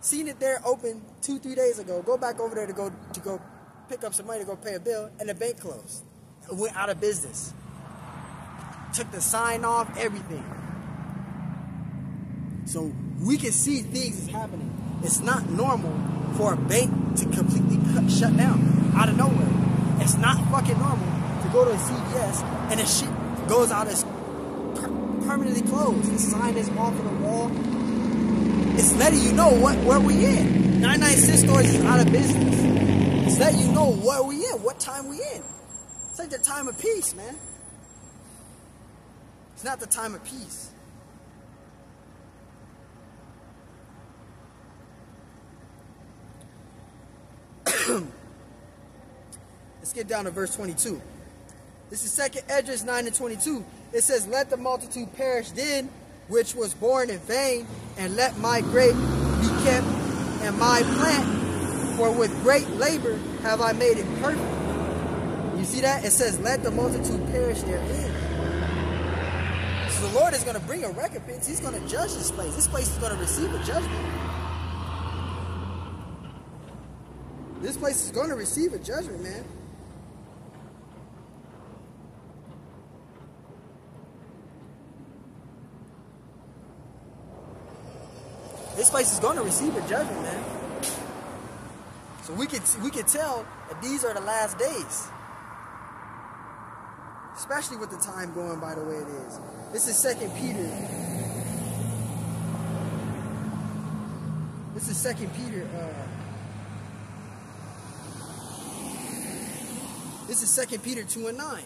Seen it there open two, three days ago. Go back over there to go to go pick up some money to go pay a bill, and the bank closed. It went out of business. Took the sign off, everything. So we can see things is happening. It's not normal for a bank to completely cut, shut down out of nowhere. It's not fucking normal to go to a CVS and the shit goes out as per permanently closed. The sign is off of the wall it's letting you know what where we in. 996 stores is out of business. It's letting you know where we in, what time we in. It's like the time of peace, man. It's not the time of peace. Let's get down to verse 22. This is second Esdras 9 and 22. It says, Let the multitude perish then which was born in vain, and let my grape be kept and my plant, for with great labor have I made it perfect. You see that? It says, let the multitude perish therein. So the Lord is going to bring a recompense. He's going to judge this place. This place is going to receive a judgment. This place is going to receive a judgment, man. This place is going to receive a judgment, man. So we could we could tell that these are the last days. Especially with the time going by the way it is. This is Second Peter. This is Second Peter. Uh, this is Second Peter 2 and 9.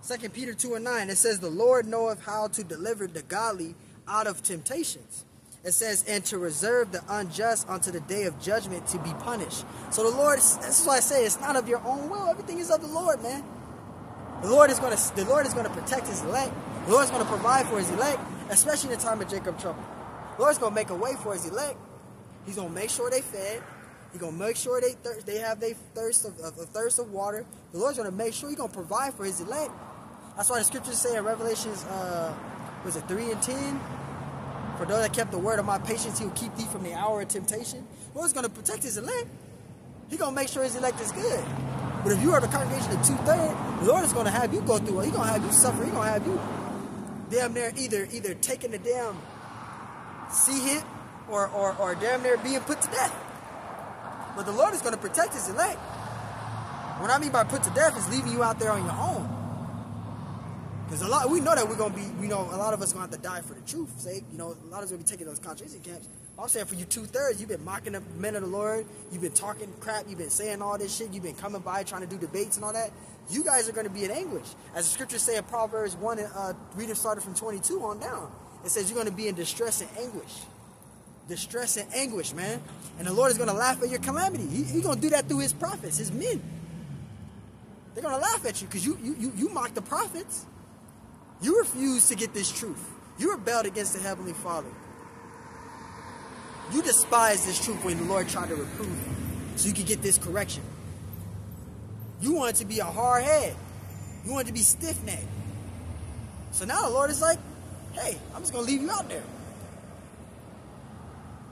Second Peter 2 and 9. It says, The Lord knoweth how to deliver the godly out of temptations it says, and to reserve the unjust unto the day of judgment to be punished. So the Lord, this is why I say it's not of your own will. Everything is of the Lord, man. The Lord is going to, the Lord is going to protect His elect. The Lord is going to provide for His elect, especially in the time of Jacob trouble. The Lord is going to make a way for His elect. He's going to make sure they fed. He's going to make sure they thirst, they have their thirst of, of, of thirst of water. The Lord's going to make sure He's going to provide for His elect. That's why the scriptures say in Revelations, uh, was it 3 and 10? For those that kept the word of my patience, he will keep thee from the hour of temptation. Lord's going to protect his elect. He's going to make sure his elect is good. But if you are the congregation of two thirds, the Lord is going to have you go through. it. He's going to have you suffer. He's going to have you damn near either either taking the damn sea hit or, or, or damn near being put to death. But the Lord is going to protect his elect. What I mean by put to death is leaving you out there on your own. Because a lot, we know that we're gonna be, you know, a lot of us gonna have to die for the truth's sake. You know, a lot of us gonna be taking those concentration camps. I'm saying for you two thirds, you've been mocking the men of the Lord, you've been talking crap, you've been saying all this shit, you've been coming by trying to do debates and all that. You guys are gonna be in anguish, as the scriptures say in Proverbs one, uh, reader started from 22 on down. It says you're gonna be in distress and anguish, distress and anguish, man. And the Lord is gonna laugh at your calamity. He's he gonna do that through His prophets, His men. They're gonna laugh at you because you you you you mock the prophets. You refuse to get this truth. You rebelled against the Heavenly Father. You despise this truth when the Lord tried to reprove you so you could get this correction. You wanted to be a hard head. You wanted to be stiff necked. So now the Lord is like, hey, I'm just gonna leave you out there.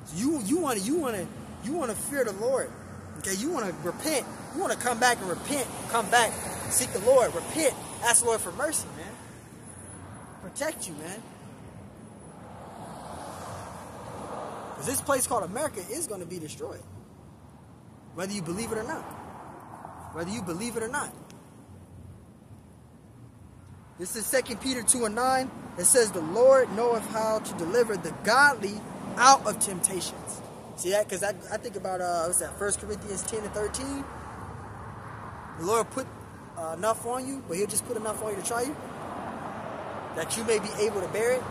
So you you wanna you wanna you wanna fear the Lord. Okay, you wanna repent. You wanna come back and repent, come back, seek the Lord, repent, ask the Lord for mercy, protect you, man. Because this place called America is going to be destroyed. Whether you believe it or not. Whether you believe it or not. This is 2 Peter 2 and 9. It says, The Lord knoweth how to deliver the godly out of temptations. See that? Because I, I think about, uh, what's that, 1 Corinthians 10 and 13. The Lord put uh, enough on you, but he'll just put enough on you to try you that you may be able to bear it?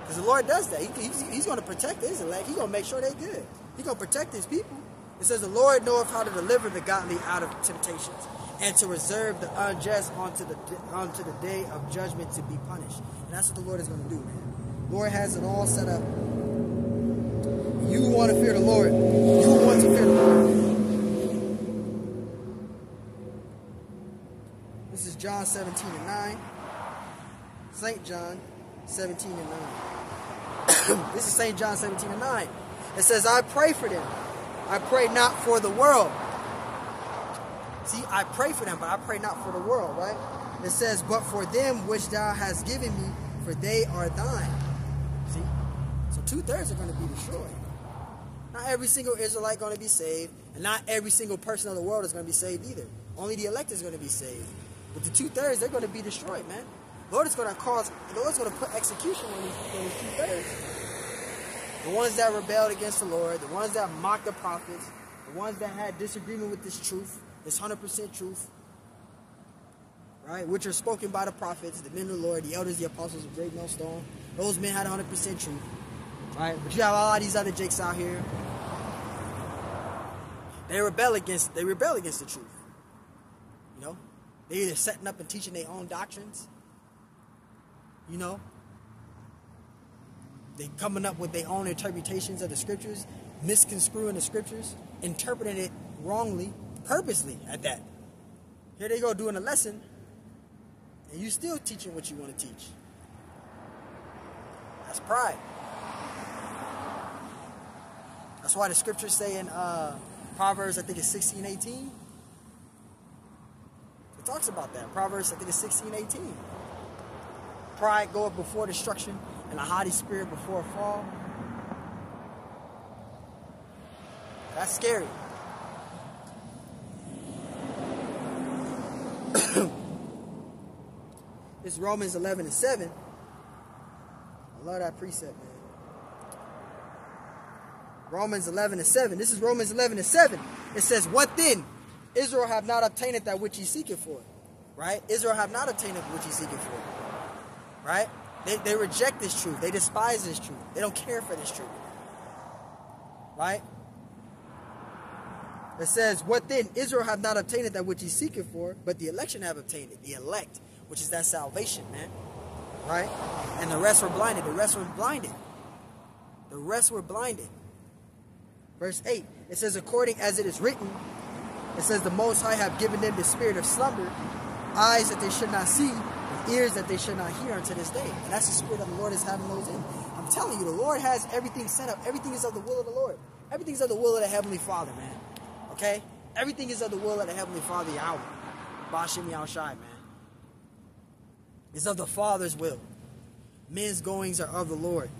Because the Lord does that. He, he's, he's going to protect his elect. He's going to make sure they're good. He's going to protect his people. It says, The Lord knoweth how to deliver the godly out of temptations and to reserve the unjust onto the, onto the day of judgment to be punished. And that's what the Lord is going to do, man. The Lord has it all set up. You want to fear the Lord. You want to fear the Lord. This is John 17 and 9. St. John 17 and 9. this is St. John 17 and 9. It says, I pray for them. I pray not for the world. See, I pray for them, but I pray not for the world, right? It says, but for them which thou hast given me, for they are thine. See? So two-thirds are going to be destroyed. Not every single Israelite going to be saved, and not every single person of the world is going to be saved either. Only the elect is going to be saved. But the two-thirds, they're going to be destroyed, man. Lord is going to cause, the Lord's going to put execution on these, two thirds. The ones that rebelled against the Lord, the ones that mocked the prophets, the ones that had disagreement with this truth, this 100% truth, right? Which are spoken by the prophets, the men of the Lord, the elders, the apostles of Great Millstone. Those men had 100% truth, right? But you have all these other jakes out here. They rebel against, they rebel against the truth. You know? They're either setting up and teaching their own doctrines, you know? They coming up with their own interpretations of the scriptures, misconstruing the scriptures, interpreting it wrongly, purposely at that. Here they go doing a lesson, and you still teaching what you want to teach. That's pride. That's why the scriptures say in uh, Proverbs, I think it's 16, 18. It talks about that. Proverbs, I think it's 16, 18. Pride goeth before destruction, and a haughty spirit before a fall. That's scary. this Romans 11 and 7. I love that precept, man. Romans 11 and 7. This is Romans 11 and 7. It says, What then? Israel have not obtained it that which he seeketh for. Right? Israel have not obtained that which he seeketh for right? They, they reject this truth. They despise this truth. They don't care for this truth. Right? It says, What then? Israel have not obtained it that which he seeketh for, but the election have obtained it. The elect, which is that salvation, man. Right? And the rest were blinded. The rest were blinded. The rest were blinded. Verse 8, it says, According as it is written, it says, The Most High have given them the spirit of slumber, eyes that they should not see, ears that they should not hear unto this day. And that's the spirit of the Lord is having those in. I'm telling you, the Lord has everything set up. Everything is of the will of the Lord. Everything's of the will of the Heavenly Father, man. Okay? Everything is of the will of the Heavenly Father Yahweh. Bashim Yahushai, man. It's of the Father's will. Men's goings are of the Lord.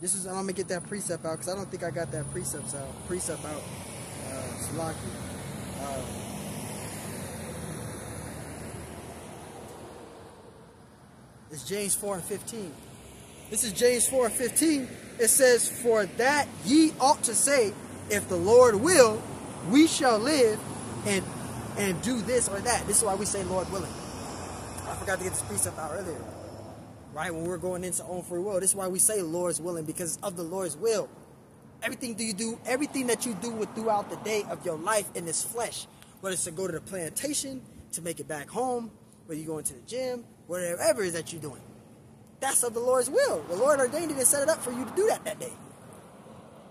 This is I'm gonna get that precept out because I don't think I got that precept out. Precept out. Uh, Salaki. Uh, it's James 4 and 15. This is James 4 and 15. It says, For that ye ought to say, if the Lord will, we shall live and and do this or that. This is why we say Lord willing. I forgot to get this precept out earlier. Right? When we're going into own free will. This is why we say Lord's willing, because of the Lord's will. Everything do you do, everything that you do with throughout the day of your life in this flesh, whether it's to go to the plantation, to make it back home, whether you go into the gym, whatever it is that you're doing. That's of the Lord's will. The Lord ordained it and set it up for you to do that that day.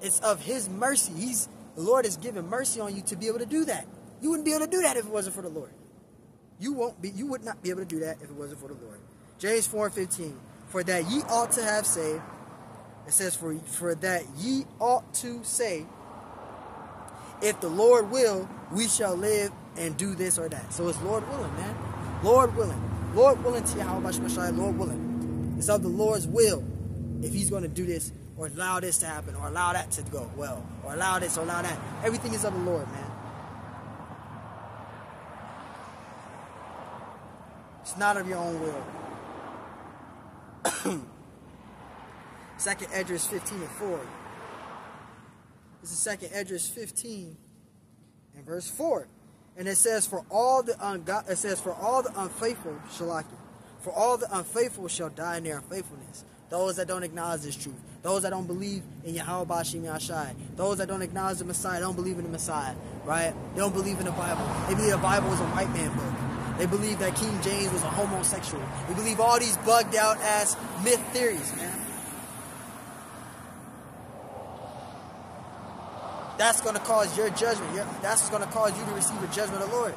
It's of His mercy. He's the Lord has given mercy on you to be able to do that. You wouldn't be able to do that if it wasn't for the Lord. You won't be. You would not be able to do that if it wasn't for the Lord. James 4:15. For that ye ought to have saved. It says, for, for that ye ought to say, if the Lord will, we shall live and do this or that. So it's Lord willing, man. Lord willing. Lord willing to Yahweh Lord willing. It's of the Lord's will if he's going to do this or allow this to happen or allow that to go well or allow this or allow that. Everything is of the Lord, man. It's not of your own will. second Esdras 15 and 4. This is second Esdras 15 and verse 4. And it says, For all the ungod it says, For all the unfaithful, shall Shalaki, for all the unfaithful shall die in their unfaithfulness. Those that don't acknowledge this truth. Those that don't believe in Yahweh Yashai. Those that don't acknowledge the Messiah, don't believe in the Messiah. Right? They don't believe in the Bible. They believe the Bible is a white man book. They believe that King James was a homosexual. They believe all these bugged out ass myth theories, man. That's going to cause your judgment. That's what's going to cause you to receive a judgment of the Lord.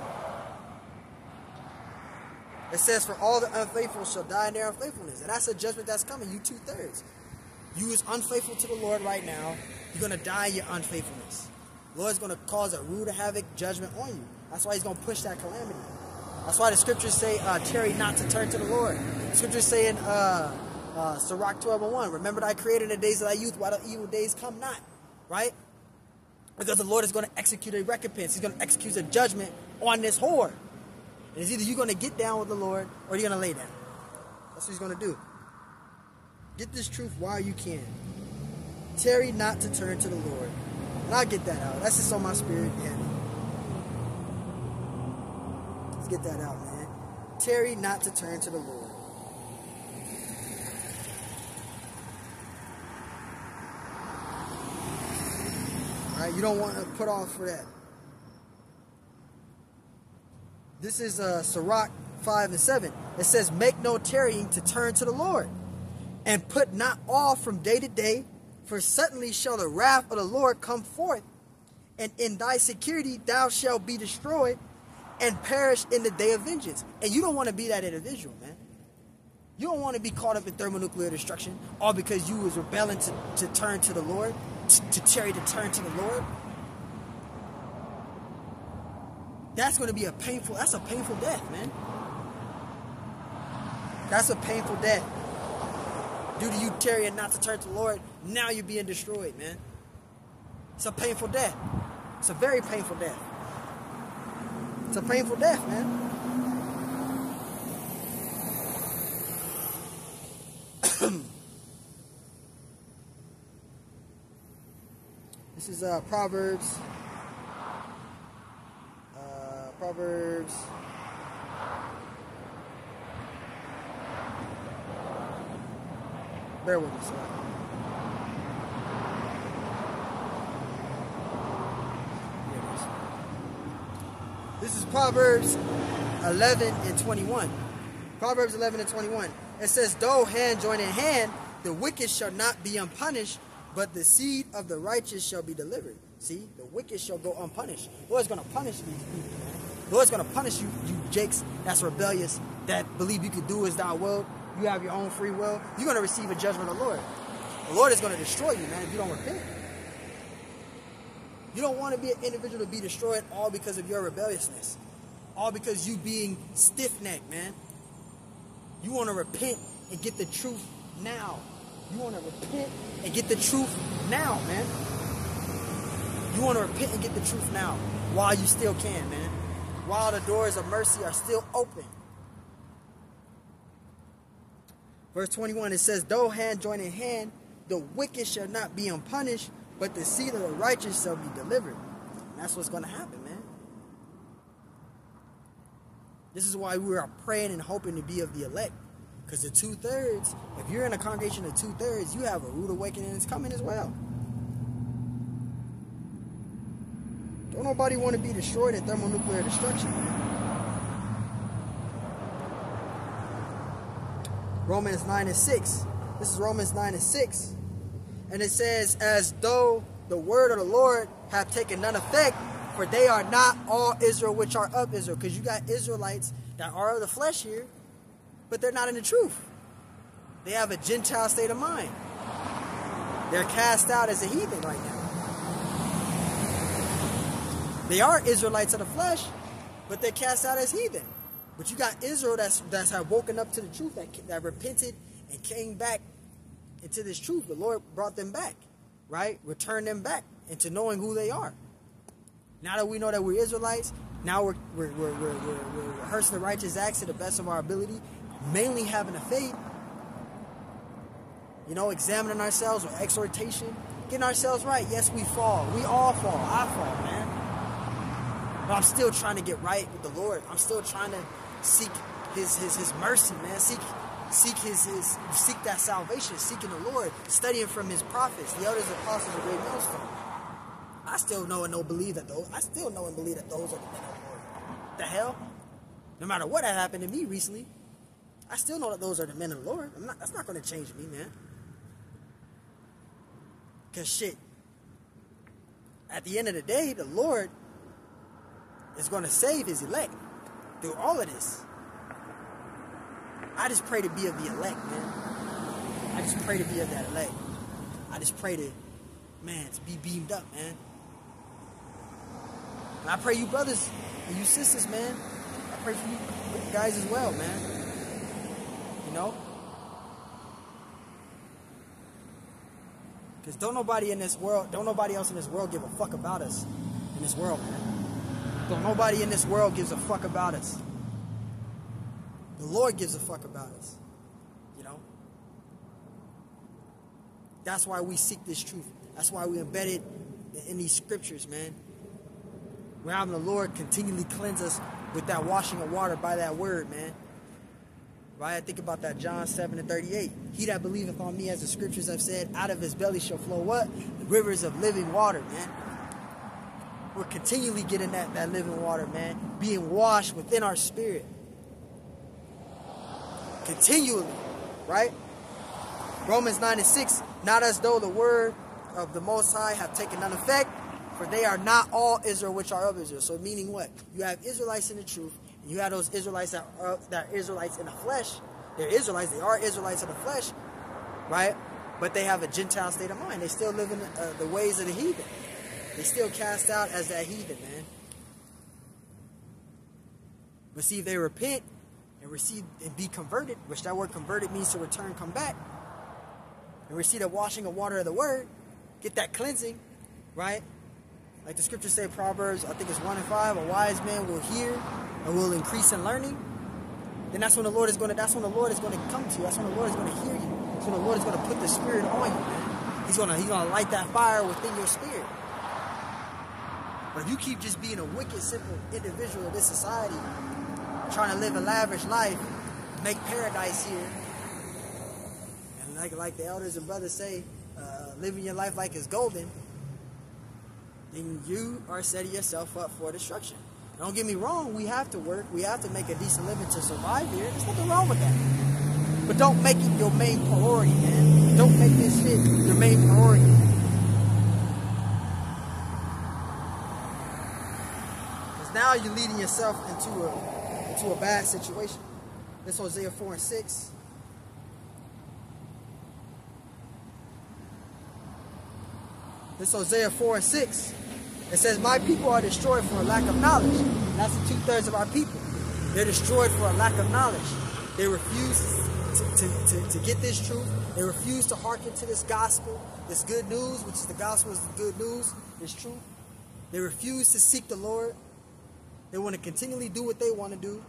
It says, For all the unfaithful shall die in their unfaithfulness. And that's a judgment that's coming. You two thirds. You is unfaithful to the Lord right now. You're going to die in your unfaithfulness. The Lord's going to cause a rude havoc judgment on you. That's why he's going to push that calamity. That's why the scriptures say, uh, tarry not to turn to the Lord. The scriptures say in uh, uh, Sirach 12 and 1, remember that I created the days of thy youth while the evil days come not. Right? Because the Lord is going to execute a recompense. He's going to execute a judgment on this whore. And it's either you're going to get down with the Lord or you're going to lay down. That's what he's going to do. Get this truth while you can. Tarry not to turn to the Lord. And I'll get that out. That's just on my spirit. Yeah Let's get that out, man. Tarry not to turn to the Lord. Alright, you don't want to put off for that. This is uh, Sirach 5 and 7. It says, Make no tarrying to turn to the Lord, and put not off from day to day, for suddenly shall the wrath of the Lord come forth, and in thy security thou shalt be destroyed, and perish in the day of vengeance. And you don't want to be that individual, man. You don't want to be caught up in thermonuclear destruction, all because you was rebelling to, to turn to the Lord, to, tarry to turn to the Lord. That's going to be a painful, that's a painful death, man. That's a painful death. Due to you tarrying not to turn to the Lord, now you're being destroyed, man. It's a painful death. It's a very painful death. It's a painful death, man. This is uh, Proverbs. Uh, Proverbs. Bear with me. This is Proverbs 11 and 21. Proverbs 11 and 21. It says, Though hand join in hand, the wicked shall not be unpunished, but the seed of the righteous shall be delivered. See, the wicked shall go unpunished. Lord's going to punish these people, Lord's going to punish you, you jakes that's rebellious, that believe you can do as thou will. You have your own free will. You're going to receive a judgment of the Lord. The Lord is going to destroy you, man, if you don't repent. You don't want to be an individual to be destroyed all because of your rebelliousness. All because you being stiff-necked, man. You want to repent and get the truth now. You want to repent and get the truth now, man. You want to repent and get the truth now while you still can, man. While the doors of mercy are still open. Verse 21, it says, Though hand join in hand, the wicked shall not be unpunished, but the seed of the righteous shall be delivered. And that's what's going to happen, man. This is why we are praying and hoping to be of the elect. Because the two thirds, if you're in a congregation of two thirds, you have a rude awakening that's coming as well. Don't nobody want to be destroyed in thermonuclear destruction. Romans 9 and 6. This is Romans 9 and 6. And it says, As though the word of the Lord have taken none effect, for they are not all Israel which are of Israel. Because you got Israelites that are of the flesh here, but they're not in the truth. They have a Gentile state of mind. They're cast out as a heathen right now. They are Israelites of the flesh, but they're cast out as heathen. But you got Israel that's that's have woken up to the truth, that, that repented and came back into this truth. The Lord brought them back, right? Returned them back into knowing who they are. Now that we know that we're Israelites, now we're, we're, we're, we're, we're, we're rehearsing the righteous acts to the best of our ability, mainly having a faith. You know, examining ourselves with exhortation, getting ourselves right. Yes, we fall. We all fall. I fall, man. But I'm still trying to get right with the Lord. I'm still trying to seek His His His mercy, man. Seek seek His His seek that salvation, seeking the Lord, studying from His prophets, the elders, apostles, of great millstone. I still know and don't believe that those. I still know and believe that those are the men of the Lord. The hell, no matter what happened to me recently, I still know that those are the men of the Lord. Not. That's not going to change me, man. Cause shit. At the end of the day, the Lord is going to save His elect through all of this. I just pray to be of the elect, man. I just pray to be of that elect. I just pray to, man, to be beamed up, man. And I pray you brothers and you sisters, man. I pray for you guys as well, man. You know? Because don't nobody in this world, don't nobody else in this world give a fuck about us in this world, man. Don't nobody in this world gives a fuck about us. The Lord gives a fuck about us. You know? That's why we seek this truth. That's why we embed it in these scriptures, man. We're having the Lord continually cleanse us with that washing of water by that word, man. Right? I think about that John 7 and 38. He that believeth on me, as the scriptures have said, out of his belly shall flow what? Rivers of living water, man. We're continually getting that, that living water, man. Being washed within our spirit. Continually, right? Romans 9 and 6, not as though the word of the Most High have taken none effect, for they are not all Israel which are of Israel. So meaning what? You have Israelites in the truth, you have those Israelites that are, that are Israelites in the flesh. They're Israelites, they are Israelites in the flesh, right? But they have a Gentile state of mind. They still live in uh, the ways of the heathen. They still cast out as that heathen, man. But see, if they repent and receive and be converted, which that word converted means to return, come back, and receive the washing of water of the word, get that cleansing, right? Like the scriptures say, Proverbs, I think it's 1 and 5, a wise man will hear and we'll increase in learning. Then that's when the Lord is going to, that's when the Lord is going to come to you. That's when the Lord is going to hear you. That's when the Lord is going to put the Spirit on you. He's going to, he's going to light that fire within your spirit. But if you keep just being a wicked, simple individual in this society, trying to live a lavish life, make paradise here, and like like the elders and brothers say, uh, living your life like it's golden, then you are setting yourself up for destruction. Don't get me wrong, we have to work, we have to make a decent living to survive here. There's nothing wrong with that. But don't make it your main priority, man. Don't make this shit your main priority. Because now you're leading yourself into a into a bad situation. This Hosea 4 and 6. This Hosea 4 and 6. It says, My people are destroyed for a lack of knowledge. That's two thirds of our people. They're destroyed for a lack of knowledge. They refuse to, to, to, to, get this truth. They refuse to hearken to this gospel, this good news, which is the gospel is the good news, is truth. They refuse to seek the Lord. They want to continually do what they want to do.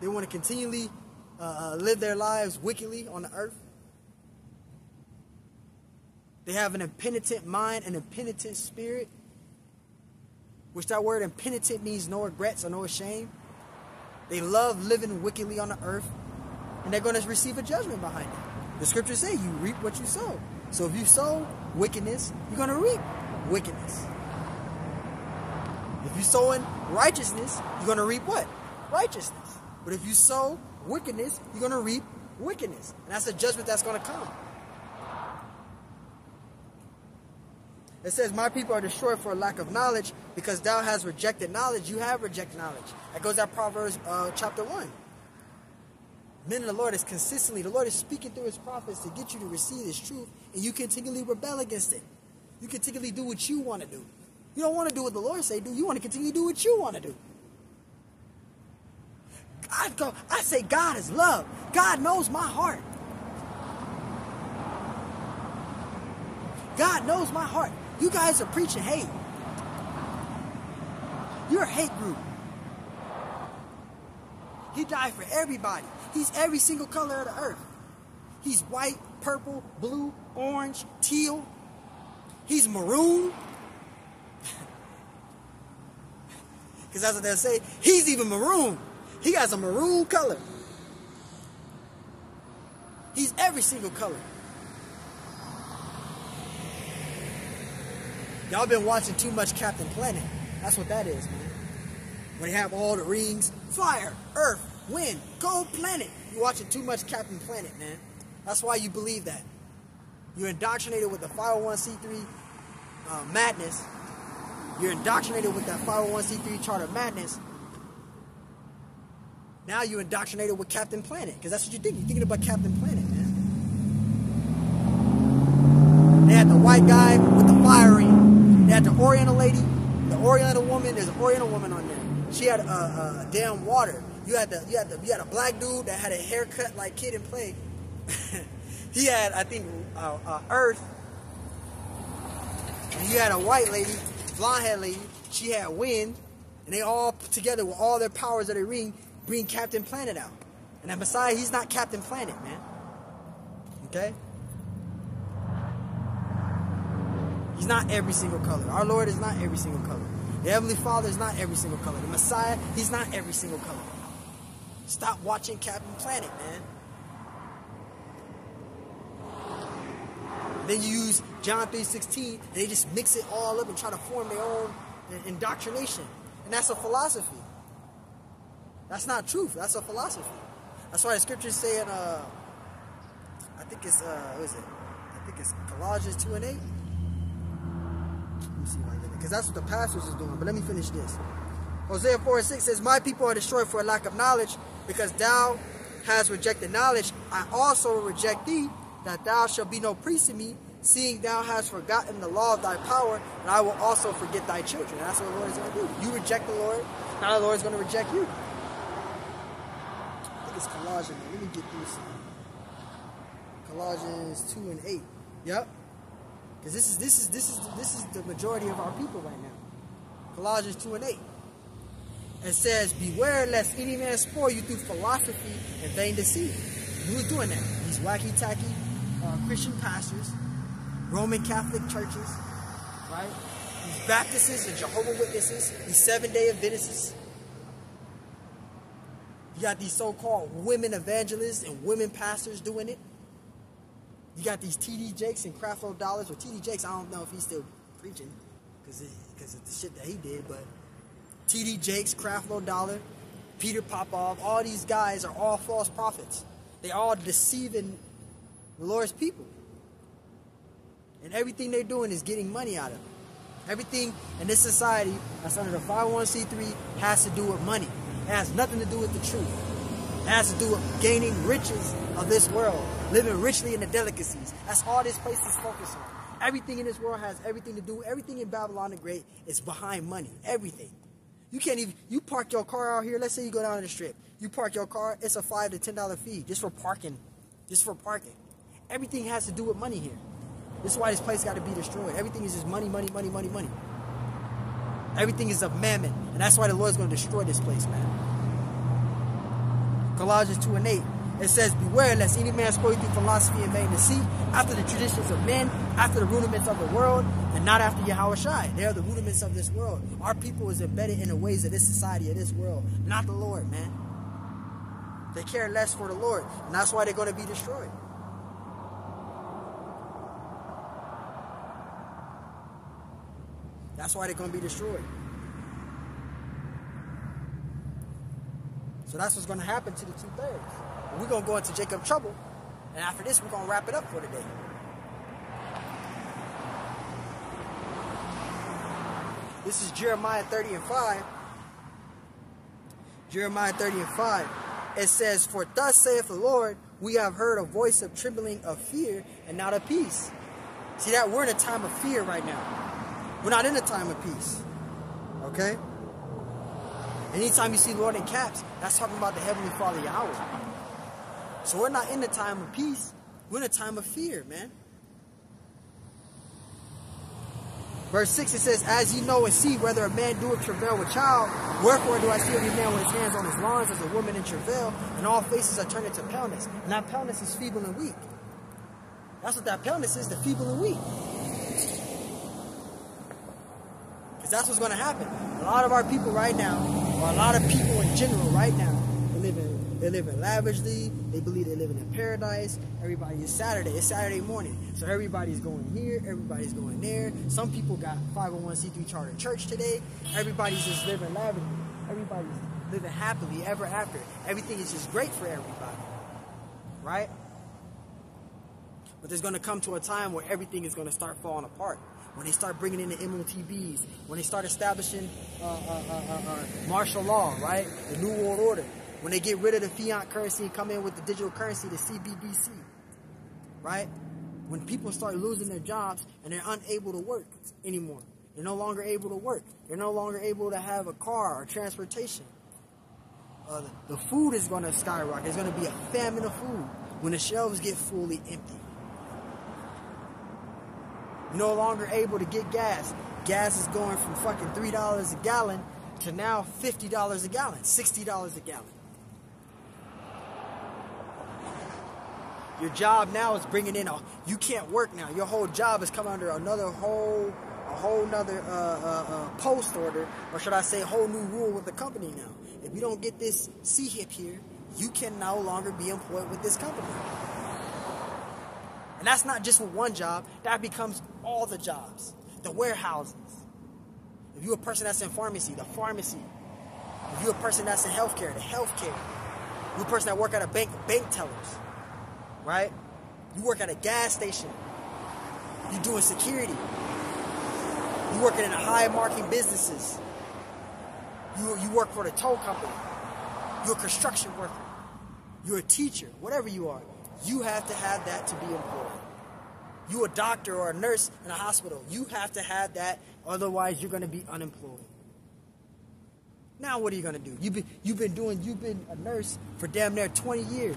They want to continually uh, uh, live their lives wickedly on the earth. They have an impenitent mind, and an impenitent spirit, which that word impenitent means no regrets or no shame. They love living wickedly on the earth, and they're going to receive a judgment behind it. The scriptures say you reap what you sow. So if you sow wickedness, you're going to reap wickedness. If you sow in righteousness, you're going to reap what? Righteousness. But if you sow wickedness, you're going to reap wickedness. And that's the judgment that's going to come. It says, My people are destroyed for a lack of knowledge because thou hast rejected knowledge. You have rejected knowledge. That goes out Proverbs uh, chapter 1. Men of the Lord is consistently, the Lord is speaking through his prophets to get you to receive this truth, and you continually rebel against it. You continually do what you want to do. You don't want to do what the Lord say do. You want to continue to do what you want to do. I go, I say God is love. God knows my heart. God knows my heart. You guys are preaching hate. You're a hate group. He died for everybody. He's every single color of the earth. He's white, purple, blue, orange, teal. He's maroon. Because that's what they'll say. He's even maroon. He has a maroon color. He's every single color. Y'all been watching too much Captain Planet. That's what that is, man. When they have all the rings, fire, earth, wind, gold planet. You're watching too much Captain Planet, man. That's why you believe that. You're indoctrinated with the 501c3 uh, madness. You're indoctrinated with that 501c3 charter madness. Now you're indoctrinated with Captain Planet, because that's what you think. You're thinking about Captain Planet, man. They had the white guy with the fire ring. They had the Oriental lady, the Oriental woman. There's an Oriental woman on there. She had a, a, a damn water. You had the you had the you had a black dude that had a haircut like Kid and Play. he had I think uh, uh, Earth. And you had a white lady, blonde head lady. She had wind, and they all together with all their powers of the ring bring Captain Planet out. And that Messiah, he's not Captain Planet, man. Okay. He's not every single color. Our Lord is not every single color. The Heavenly Father is not every single color. The Messiah, he's not every single color. Stop watching Captain Planet, man. Then you use John 3.16 and they just mix it all up and try to form their own indoctrination. And that's a philosophy. That's not truth. That's a philosophy. That's why the scriptures say in, uh, I think it's, uh, what is it? I think it's Colossians 2 and 8 me see I. Because that's what the pastors is doing. But let me finish this. Hosea 4 and 6 says, My people are destroyed for a lack of knowledge, because thou hast rejected knowledge. I also reject thee, that thou shalt be no priest to me, seeing thou hast forgotten the law of thy power, and I will also forget thy children. That's what the Lord is going to do. You reject the Lord, now the Lord is going to reject you. I think it's Colossians. Let me get this. Colossians 2 and 8. Yep. Because this is this is this is this is the majority of our people right now. Colossians 2 and 8. It says, Beware lest any man spoil you through philosophy and vain deceit. Who's doing that? These wacky tacky uh, Christian pastors, Roman Catholic churches, right? These Baptists and Jehovah Witnesses, these seven day Adventists. You got these so-called women evangelists and women pastors doing it. You got these TD Jakes and Creflo Dollars. Well, TD Jakes, I don't know if he's still preaching because because of the shit that he did, but TD Jakes, Creflo Dollar, Peter Popoff, all these guys are all false prophets. They all deceiving the Lord's people. And everything they're doing is getting money out of it. Everything in this society that's under the 501c3 has to do with money. It has nothing to do with the truth. Has to do with gaining riches of this world living richly in the delicacies. That's all this place is focused on. Everything in this world has everything to do. Everything in Babylon the Great is behind money. Everything. You can't even. You park your car out here. Let's say you go down the strip. You park your car. It's a five to ten dollar fee just for parking. Just for parking. Everything has to do with money here. This is why this place got to be destroyed. Everything is just money, money, money, money, money. Everything is a mammon, and that's why the Lord's going to destroy this place, man. Colossians 2 and 8. It says, Beware lest any man spoil you through philosophy and vain deceit, after the traditions of men, after the rudiments of the world, and not after Yahweh Shai. They are the rudiments of this world. Our people is embedded in the ways of this society, of this world, not the Lord, man. They care less for the Lord, and that's why they're going to be destroyed. That's why they're going to be destroyed. So that's what's going to happen to the two thirds. We're going to go into Jacob trouble. And after this, we're going to wrap it up for today. This is Jeremiah 30 and 5. Jeremiah 30 and 5. It says, For thus saith the Lord, we have heard a voice of trembling of fear and not of peace. See that? We're in a time of fear right now. We're not in a time of peace. Okay? Anytime you see Lord in caps, that's talking about the Heavenly Father Yahweh. So we're not in a time of peace. We're in a time of fear, man. Verse 6 it says, As ye know and see whether a man doeth travail with child, wherefore do I see every man with his hands on his loins as a woman in travail, and all faces are turned into paleness. And that paleness is feeble and weak. That's what that paleness is, the feeble and weak. Because that's what's going to happen. A lot of our people right now, or a lot of people in general right now, they live in, they live in lavishly, they believe they're living in paradise. Everybody is Saturday, it's Saturday morning. So everybody's going here, everybody's going there. Some people got 501c3 charter church today. Everybody's just living lavishly. Everybody's living happily ever after. Everything is just great for everybody. Right? But there's going to come to a time where everything is going to start falling apart. When they start bringing in the MOTBs, when they start establishing uh, uh, uh, martial law, right? The New World Order. When they get rid of the fiat currency and come in with the digital currency, the CBDC, right? When people start losing their jobs and they're unable to work anymore. They're no longer able to work. They're no longer able to have a car or transportation. Uh, the food is going to skyrocket. There's going to be a famine of food when the shelves get fully empty. No longer able to get gas. Gas is going from fucking $3 a gallon to now $50 a gallon, $60 a gallon. Your job now is bringing in a, you can't work now. Your whole job is coming under another whole, a whole nother uh, uh, uh, post order, or should I say, a whole new rule with the company now. If you don't get this C-HIP here, you can no longer be employed with this company. And that's not just for one job, that becomes all the jobs. The warehouses. If you're a person that's in pharmacy, the pharmacy. If you're a person that's in healthcare, the healthcare. You're a person that work at a bank, bank tellers. Right? You work at a gas station. You're doing security. You're working in high marking businesses. You, you work for the tow company. You're a construction worker. You're a teacher, whatever you are. You have to have that to be employed. You a doctor or a nurse in a hospital. You have to have that, otherwise you're going to be unemployed. Now what are you going to do? You've been, you've been doing, you've been a nurse for damn near 20 years.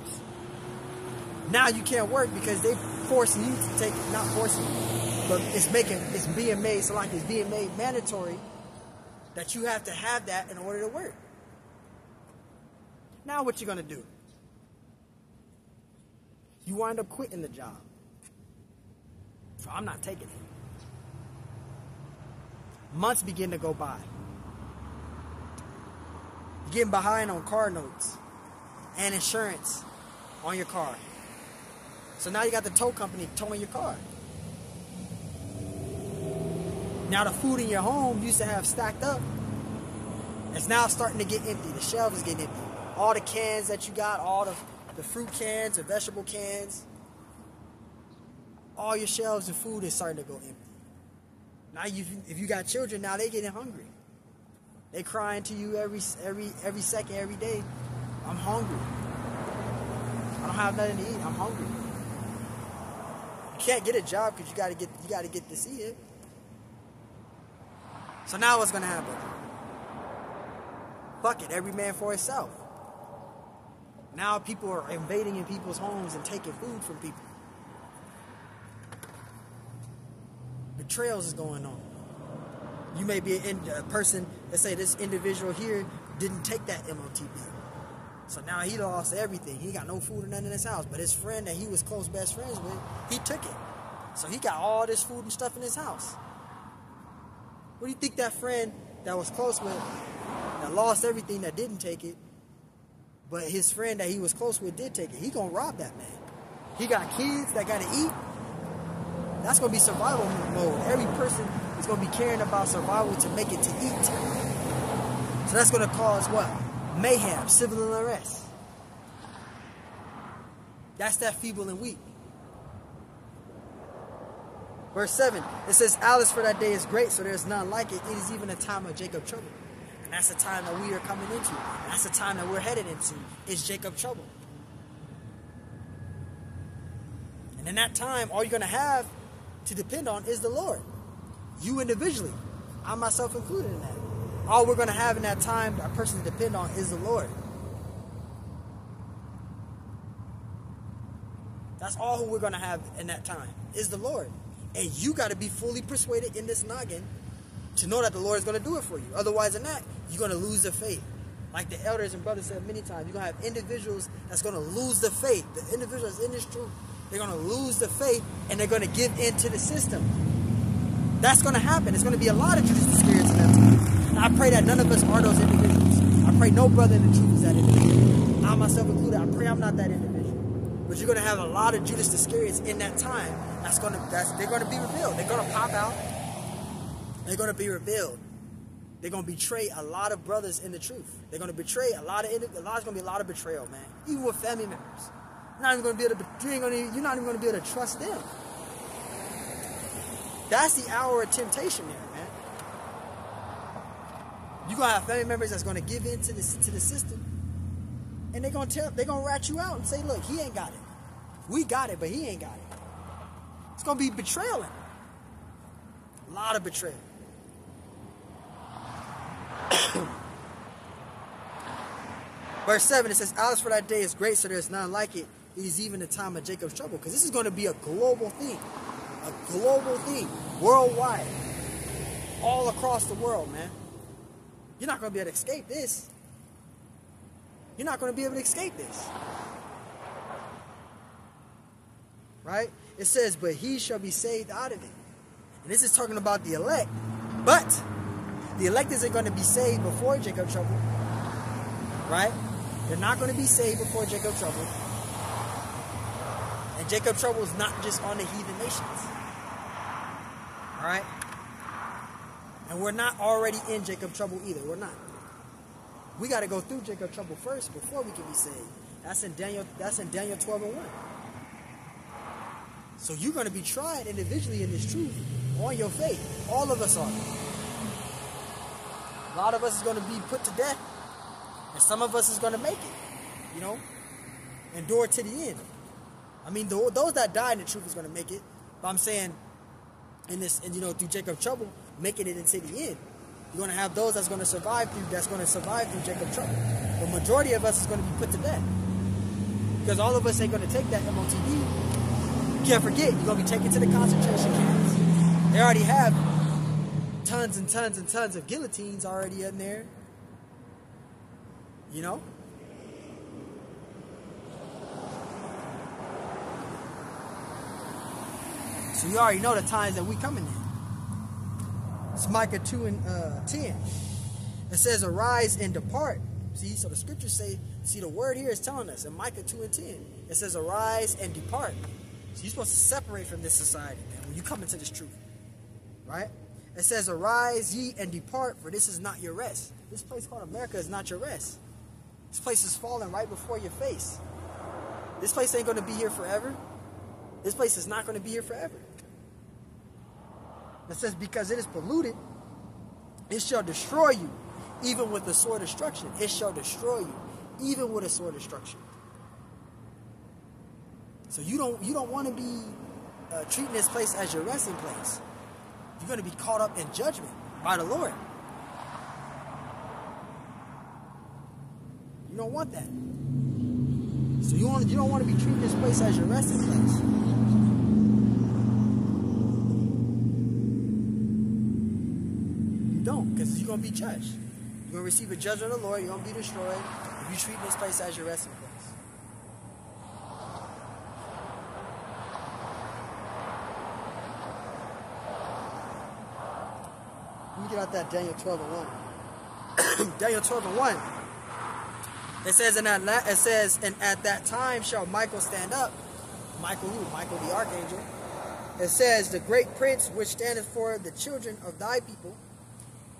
Now you can't work because they forcing you to take, not forcing you, but it's making, it's being made, so like it's being made mandatory that you have to have that in order to work. Now what you going to do? You wind up quitting the job. So I'm not taking it. Months begin to go by. You're getting behind on car notes and insurance on your car. So now you got the tow company towing your car. Now the food in your home used to have stacked up. It's now starting to get empty. The shelf is getting empty. All the cans that you got, all the the fruit cans, the vegetable cans, all your shelves of food is starting to go empty. Now, you, if you got children, now they getting hungry. They crying to you every every every second, every day. I'm hungry. I don't have nothing to eat. I'm hungry. You can't get a job because you gotta get you gotta get to see it. So now what's gonna happen? Fuck it, every man for himself. Now people are invading in people's homes and taking food from people. Betrayals is going on. You may be a, person, let's say this individual here didn't take that MOTB. So now he lost everything. He got no food or nothing in his house. But his friend that he was close best friends with, he took it. So he got all this food and stuff in his house. What do you think that friend that was close with, that lost everything, that didn't take it, but his friend that he was close with did take it? He gonna rob that man. He got kids that gotta eat. That's gonna be survival mode. Every person is gonna be caring about survival to make it to eat. So that's gonna cause what? Mayhem, civil unrest. That's that feeble and weak. Verse 7, it says, Alice for that day is great, so there's none like it. It is even a time of Jacob trouble. And that's the time that we are coming into. That's the time that we're headed into. Is Jacob trouble. And in that time, all you're going to have to depend on is the Lord. You individually. I myself included in that. All we're going to have in that time, a person to depend on, is the Lord. That's all who we're going to have in that time, is the Lord. And you got to be fully persuaded in this noggin to know that the Lord is going to do it for you. Otherwise than that, you're going to lose the faith. Like the elders and brothers said many times, you're going to have individuals that's going to lose the faith. The individuals in this truth, they're going to lose the faith and they're going to give in to the system. That's going to happen. It's going to be a lot of Judas Iscariots in that time. I pray that none of us are those individuals. I pray no brother in the truth is that individual. I myself included, I pray I'm not that individual. But you're going to have a lot of Judas Iscariots in that time. That's going to, that's, they're going to be revealed. They're going to pop out. They're going to be revealed. They're going to betray a lot of brothers in the truth. They're going to betray a lot of, a lot, there's going to be a lot of betrayal, man. Even with family members. You're not even going to be able to, you're, going to, you're not even going to be able to trust them. That's the hour of temptation there, man. You're gonna have family members that's gonna give in to the to the system. And they're gonna tell they're gonna rat you out and say, look, he ain't got it. We got it, but he ain't got it. It's gonna be betrayal. A lot of betrayal. Verse 7, it says, Alice for that day is great, so there's none like it. It is even the time of Jacob's trouble. Because this is going to be a global thing a global thing, worldwide, all across the world, man. You're not going to be able to escape this. You're not going to be able to escape this. Right? It says, but he shall be saved out of it. And this is talking about the elect. But the elect isn't going to be saved before Jacob trouble. Right? They're not going to be saved before Jacob trouble. And Jacob trouble is not just on the heathen nations. All right? And we're not already in Jacob trouble either. We're not. We got to go through Jacob trouble first before we can be saved. That's in Daniel. That's in Daniel 12 and 1. So you're going to be tried individually in this truth on your faith. All of us are. A lot of us is going to be put to death, and some of us is going to make it. You know, endure to the end. I mean, those that die in the truth is going to make it. But I'm saying in this, and you know, through Jacob trouble, making it into the end. You're gonna have those that's gonna survive through that's gonna survive through Jacob trouble. The majority of us is gonna be put to death. Because all of us ain't gonna take that MOTB. You can't forget, you're gonna be taken to the concentration camps. They already have tons and tons and tons of guillotines already in there. You know? So you already know the times that we coming in. It's Micah 2 and uh, 10. It says, arise and depart. See, so the scriptures say, see, the word here is telling us in Micah 2 and 10. It says, arise and depart. So you're supposed to separate from this society, man, when you come into this truth. Right? It says, arise ye and depart, for this is not your rest. This place called America is not your rest. This place is falling right before your face. This place ain't going to be here forever. This place is not going to be here forever. It says, because it is polluted, it shall destroy you, even with the sword of destruction. It shall destroy you, even with a sword of destruction. So you don't you don't want to be uh, treating this place as your resting place. You're going to be caught up in judgment by the Lord. You don't want that. So you want you don't want to be treating this place as your resting place. You don't, because you're gonna be judged. You're gonna receive a judgment of the Lord. You're gonna be destroyed if you treat this place as your resting place. Out that Daniel 12 and 1. Daniel 12 and 1. It says in that it says, and at that time shall Michael stand up. Michael who? Michael the archangel. It says, the great prince which standeth for the children of thy people,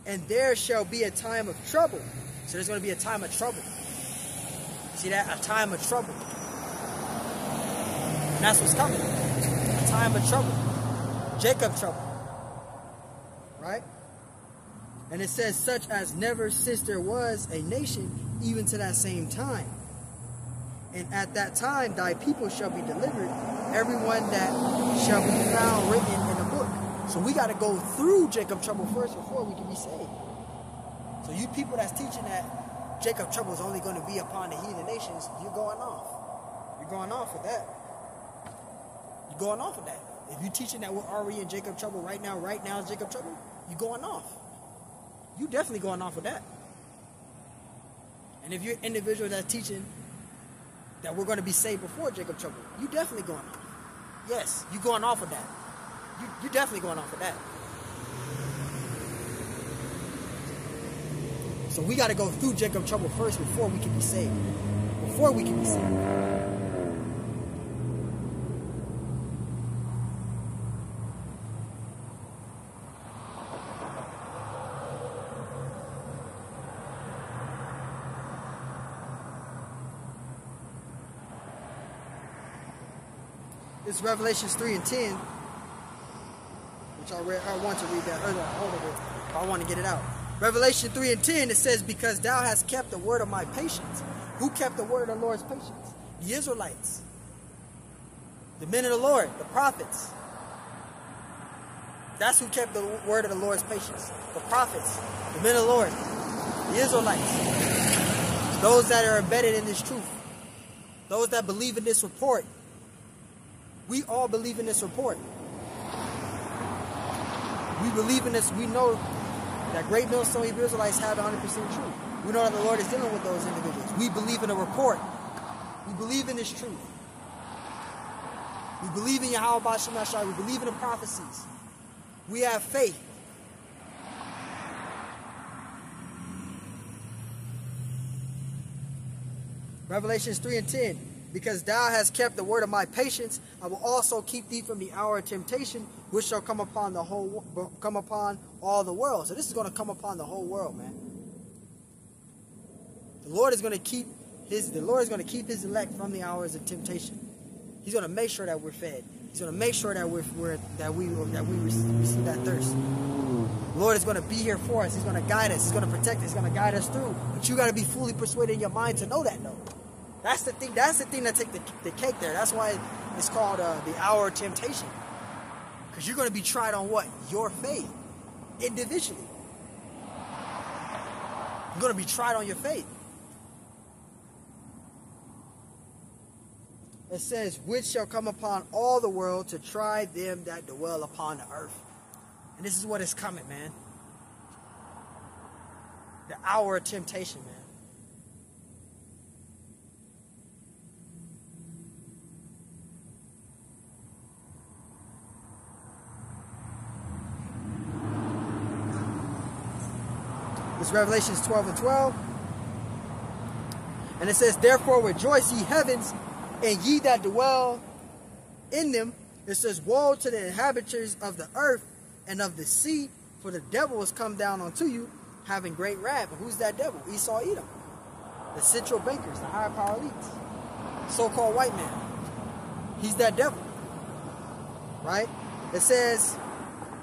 and there shall be a time of trouble. So there's going to be a time of trouble. See that? A time of trouble. And that's what's coming. A time of trouble. Jacob trouble. Right? And it says, such as never since there was a nation, even to that same time. And at that time thy people shall be delivered, everyone that shall be found written in the book. So we got to go through Jacob trouble first before we can be saved. So you people that's teaching that Jacob trouble is only going to be upon the heathen nations, you're going off. You're going off with that. You're going off with that. If you're teaching that we're already in Jacob trouble right now, right now is Jacob trouble, you're going off. You definitely going off with that. And if you're an individual that's teaching that we're going to be saved before Jacob trouble, you definitely going off. Yes, you going off of that. You you definitely going off of that. So we got to go through Jacob trouble first before we can be saved. Before we can be saved. It's Revelations 3 and 10, which I read. I want to read that earlier. Hold it. I want to get it out. Revelation 3 and 10, it says, Because thou hast kept the word of my patience. Who kept the word of the Lord's patience? The Israelites. The men of the Lord, the prophets. That's who kept the word of the Lord's patience. The prophets, the men of the Lord, the Israelites. Those that are embedded in this truth. Those that believe in this report. We all believe in this report. We believe in this. We know that Great Millstone Hebrew Israelites have 100% truth. We know that the Lord is dealing with those individuals. We believe in a report. We believe in this truth. We believe in Yahweh Bashemashai. We believe in the prophecies. We have faith. Revelations 3 and 10. Because thou hast kept the word of my patience, I will also keep thee from the hour of temptation, which shall come upon the whole, come upon all the world. So this is going to come upon the whole world, man. The Lord is going to keep his, the Lord is going to keep his elect from the hours of temptation. He's going to make sure that we're fed. He's going to make sure that we're, we're that we that we receive that thirst. The Lord is going to be here for us. He's going to guide us. He's going to protect us. He's going to guide us through. But you got to be fully persuaded in your mind to know that, though. That's the thing. That's the thing that take the, the cake there. That's why it's called uh, the hour of temptation. Because you're going to be tried on what? Your faith. Individually. You're going to be tried on your faith. It says, which shall come upon all the world to try them that dwell upon the earth. And this is what is coming, man. The hour of temptation, man. It's Revelations 12 and 12. And it says, Therefore rejoice ye heavens, and ye that dwell in them. It says, Woe to the inhabitants of the earth and of the sea, for the devil has come down unto you, having great wrath. And who's that devil? Esau Edom. The central bankers, the higher power elites. So-called white man. He's that devil. Right? It says,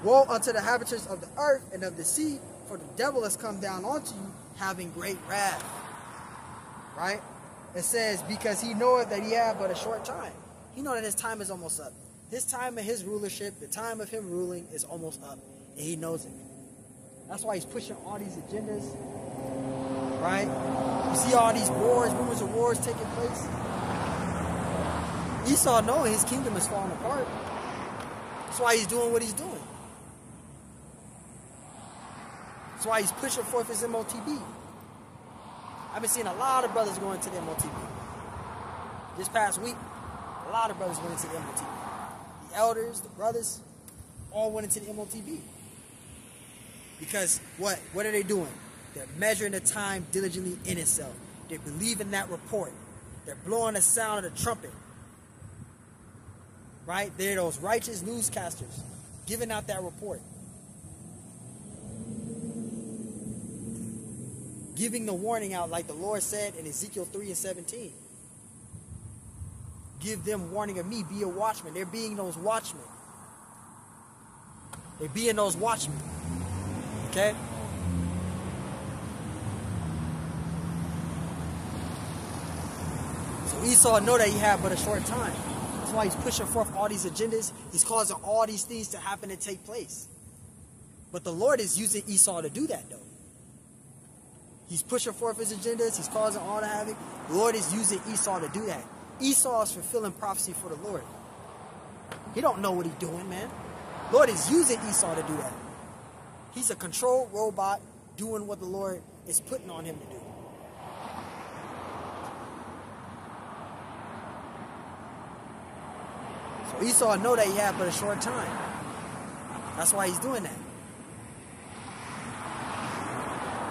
Woe unto the inhabitants of the earth and of the sea, for the devil has come down onto you, having great wrath. Right? It says, because he knoweth that he have but a short time. He know that his time is almost up. his time of his rulership, the time of him ruling is almost up. And he knows it. That's why he's pushing all these agendas. Right? You see all these wars, rumors of wars taking place. Esau knowing his kingdom is falling apart. That's why he's doing what he's doing. That's why he's pushing forth his MOTB. I've been seeing a lot of brothers going to the MOTB. This past week, a lot of brothers went into the MOTB. The elders, the brothers, all went into the MOTB. Because what? What are they doing? They're measuring the time diligently in itself. They believe in that report. They're blowing the sound of the trumpet. Right? They're those righteous newscasters giving out that report. Giving the warning out like the Lord said in Ezekiel 3 and 17 give them warning of me. Be a watchman. They're being those watchmen. They're being those watchmen. Okay? So Esau know that he had but a short time. That's why he's pushing forth all these agendas. He's causing all these things to happen and take place. But the Lord is using Esau to do that though. He's pushing forth his agendas. He's causing all the havoc. The Lord is using Esau to do that. Esau is fulfilling prophecy for the Lord. He don't know what he's doing, man. Lord is using Esau to do that. He's a controlled robot doing what the Lord is putting on him to do. So Esau know that he had but a short time. That's why he's doing that.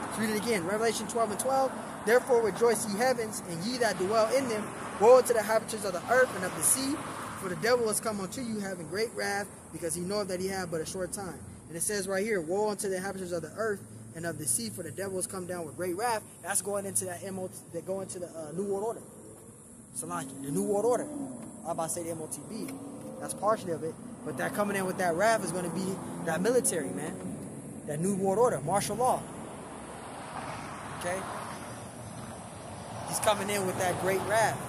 Let's read it again. Revelation 12 and 12. Therefore rejoice ye heavens, and ye that dwell in them. Woe to the inhabitants of the earth and of the sea, for the devil has come unto you having great wrath, because he knoweth that he had but a short time. And it says right here, Woe unto the inhabitants of the earth and of the sea, for the devil has come down with great wrath. That's going into that MO, that go into the uh, New World Order. Salaki, the New World Order. I'm about to say the MOTB. That's partially of it. But that coming in with that wrath is going to be that military, man. That New World Order, martial law. Okay? He's coming in with that great wrath.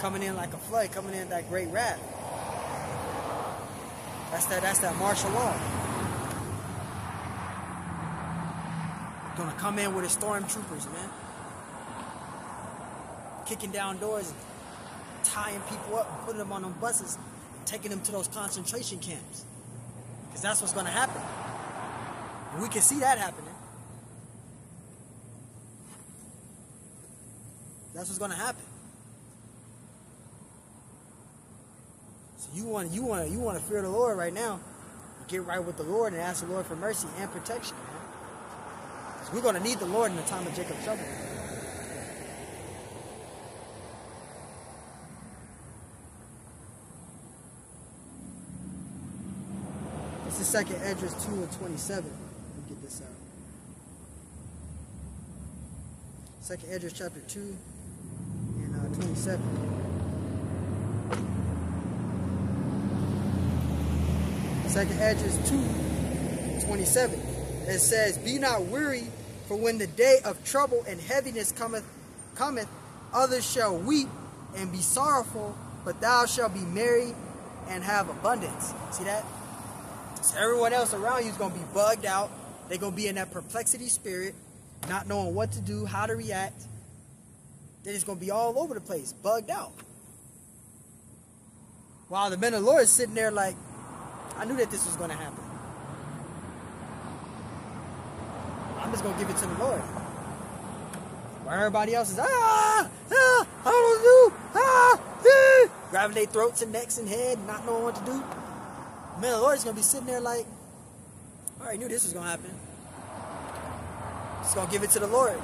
Coming in like a flood, coming in that great wrath. That's that that's that martial law. Gonna come in with his stormtroopers, man. Kicking down doors tying people up putting them on them buses, taking them to those concentration camps. Because that's what's gonna happen. We can see that happening. That's what's gonna happen. So you want you want you want to fear the Lord right now. Get right with the Lord and ask the Lord for mercy and protection. Because we're gonna need the Lord in the time of Jacob's trouble. This is second Esdras 2 and 27. Let me get this out. Second Esdras chapter 2 and uh, 27. Second Esdras 2 27. It says, Be not weary, for when the day of trouble and heaviness cometh, cometh, others shall weep and be sorrowful, but thou shalt be merry and have abundance. See that? So everyone else around you is going to be bugged out. They're going to be in that perplexity spirit, not knowing what to do, how to react. They're just going to be all over the place, bugged out. While the men of the Lord is sitting there like, I knew that this was going to happen. I'm just going to give it to the Lord. While everybody else is, ah, ah, I don't do, ah, ah, grabbing their throats and necks and head, not knowing what to do. The man of the Lord is going to be sitting there like, I already knew this was going to happen. Just going to give it to the Lord.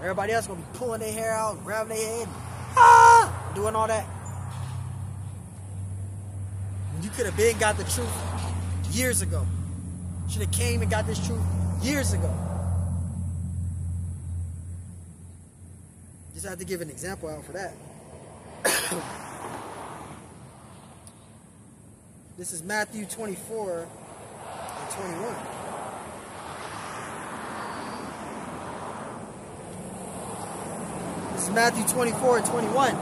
Everybody else to be pulling their hair out, grabbing their head, ah, doing all that. You could have been got the truth years ago. Should have came and got this truth years ago. Just have to give an example out for that. this is Matthew 24 and 21. Is Matthew 24 and 21.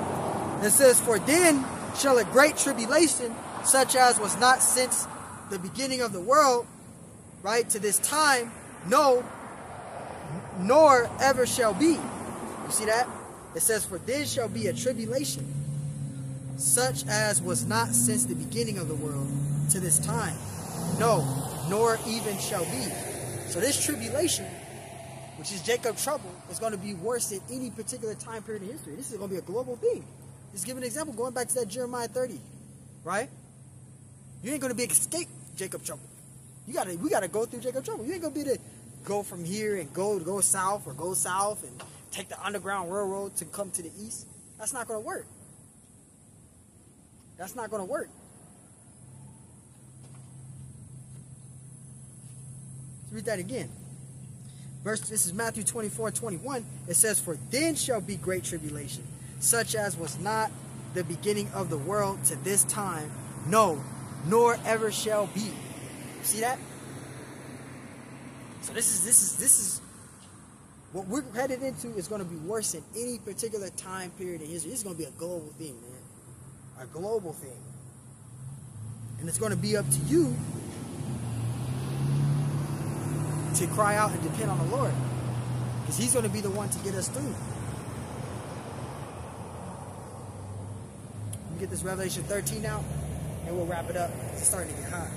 It says, For then shall a great tribulation, such as was not since the beginning of the world, right, to this time, no, nor ever shall be. You see that? It says, For then shall be a tribulation, such as was not since the beginning of the world to this time. No, nor even shall be. So this tribulation, which is Jacob's trouble, is going to be worse than any particular time period in history. This is going to be a global thing. Just give an example, going back to that Jeremiah 30, right? You ain't going to be escape Jacob trouble. You gotta, we gotta go through Jacob trouble. You ain't gonna be to go from here and go to go south or go south and take the underground railroad to come to the east. That's not gonna work. That's not gonna work. Let's read that again. Verse this is Matthew 24, 21. It says, For then shall be great tribulation, such as was not the beginning of the world to this time, no, nor ever shall be. See that? So this is this is this is what we're headed into is going to be worse than any particular time period in history. This is going to be a global thing, man. A global thing. And it's going to be up to you to cry out and depend on the Lord. Because he's going to be the one to get us through. Get this Revelation 13 out and we'll wrap it up. It's starting to get hot.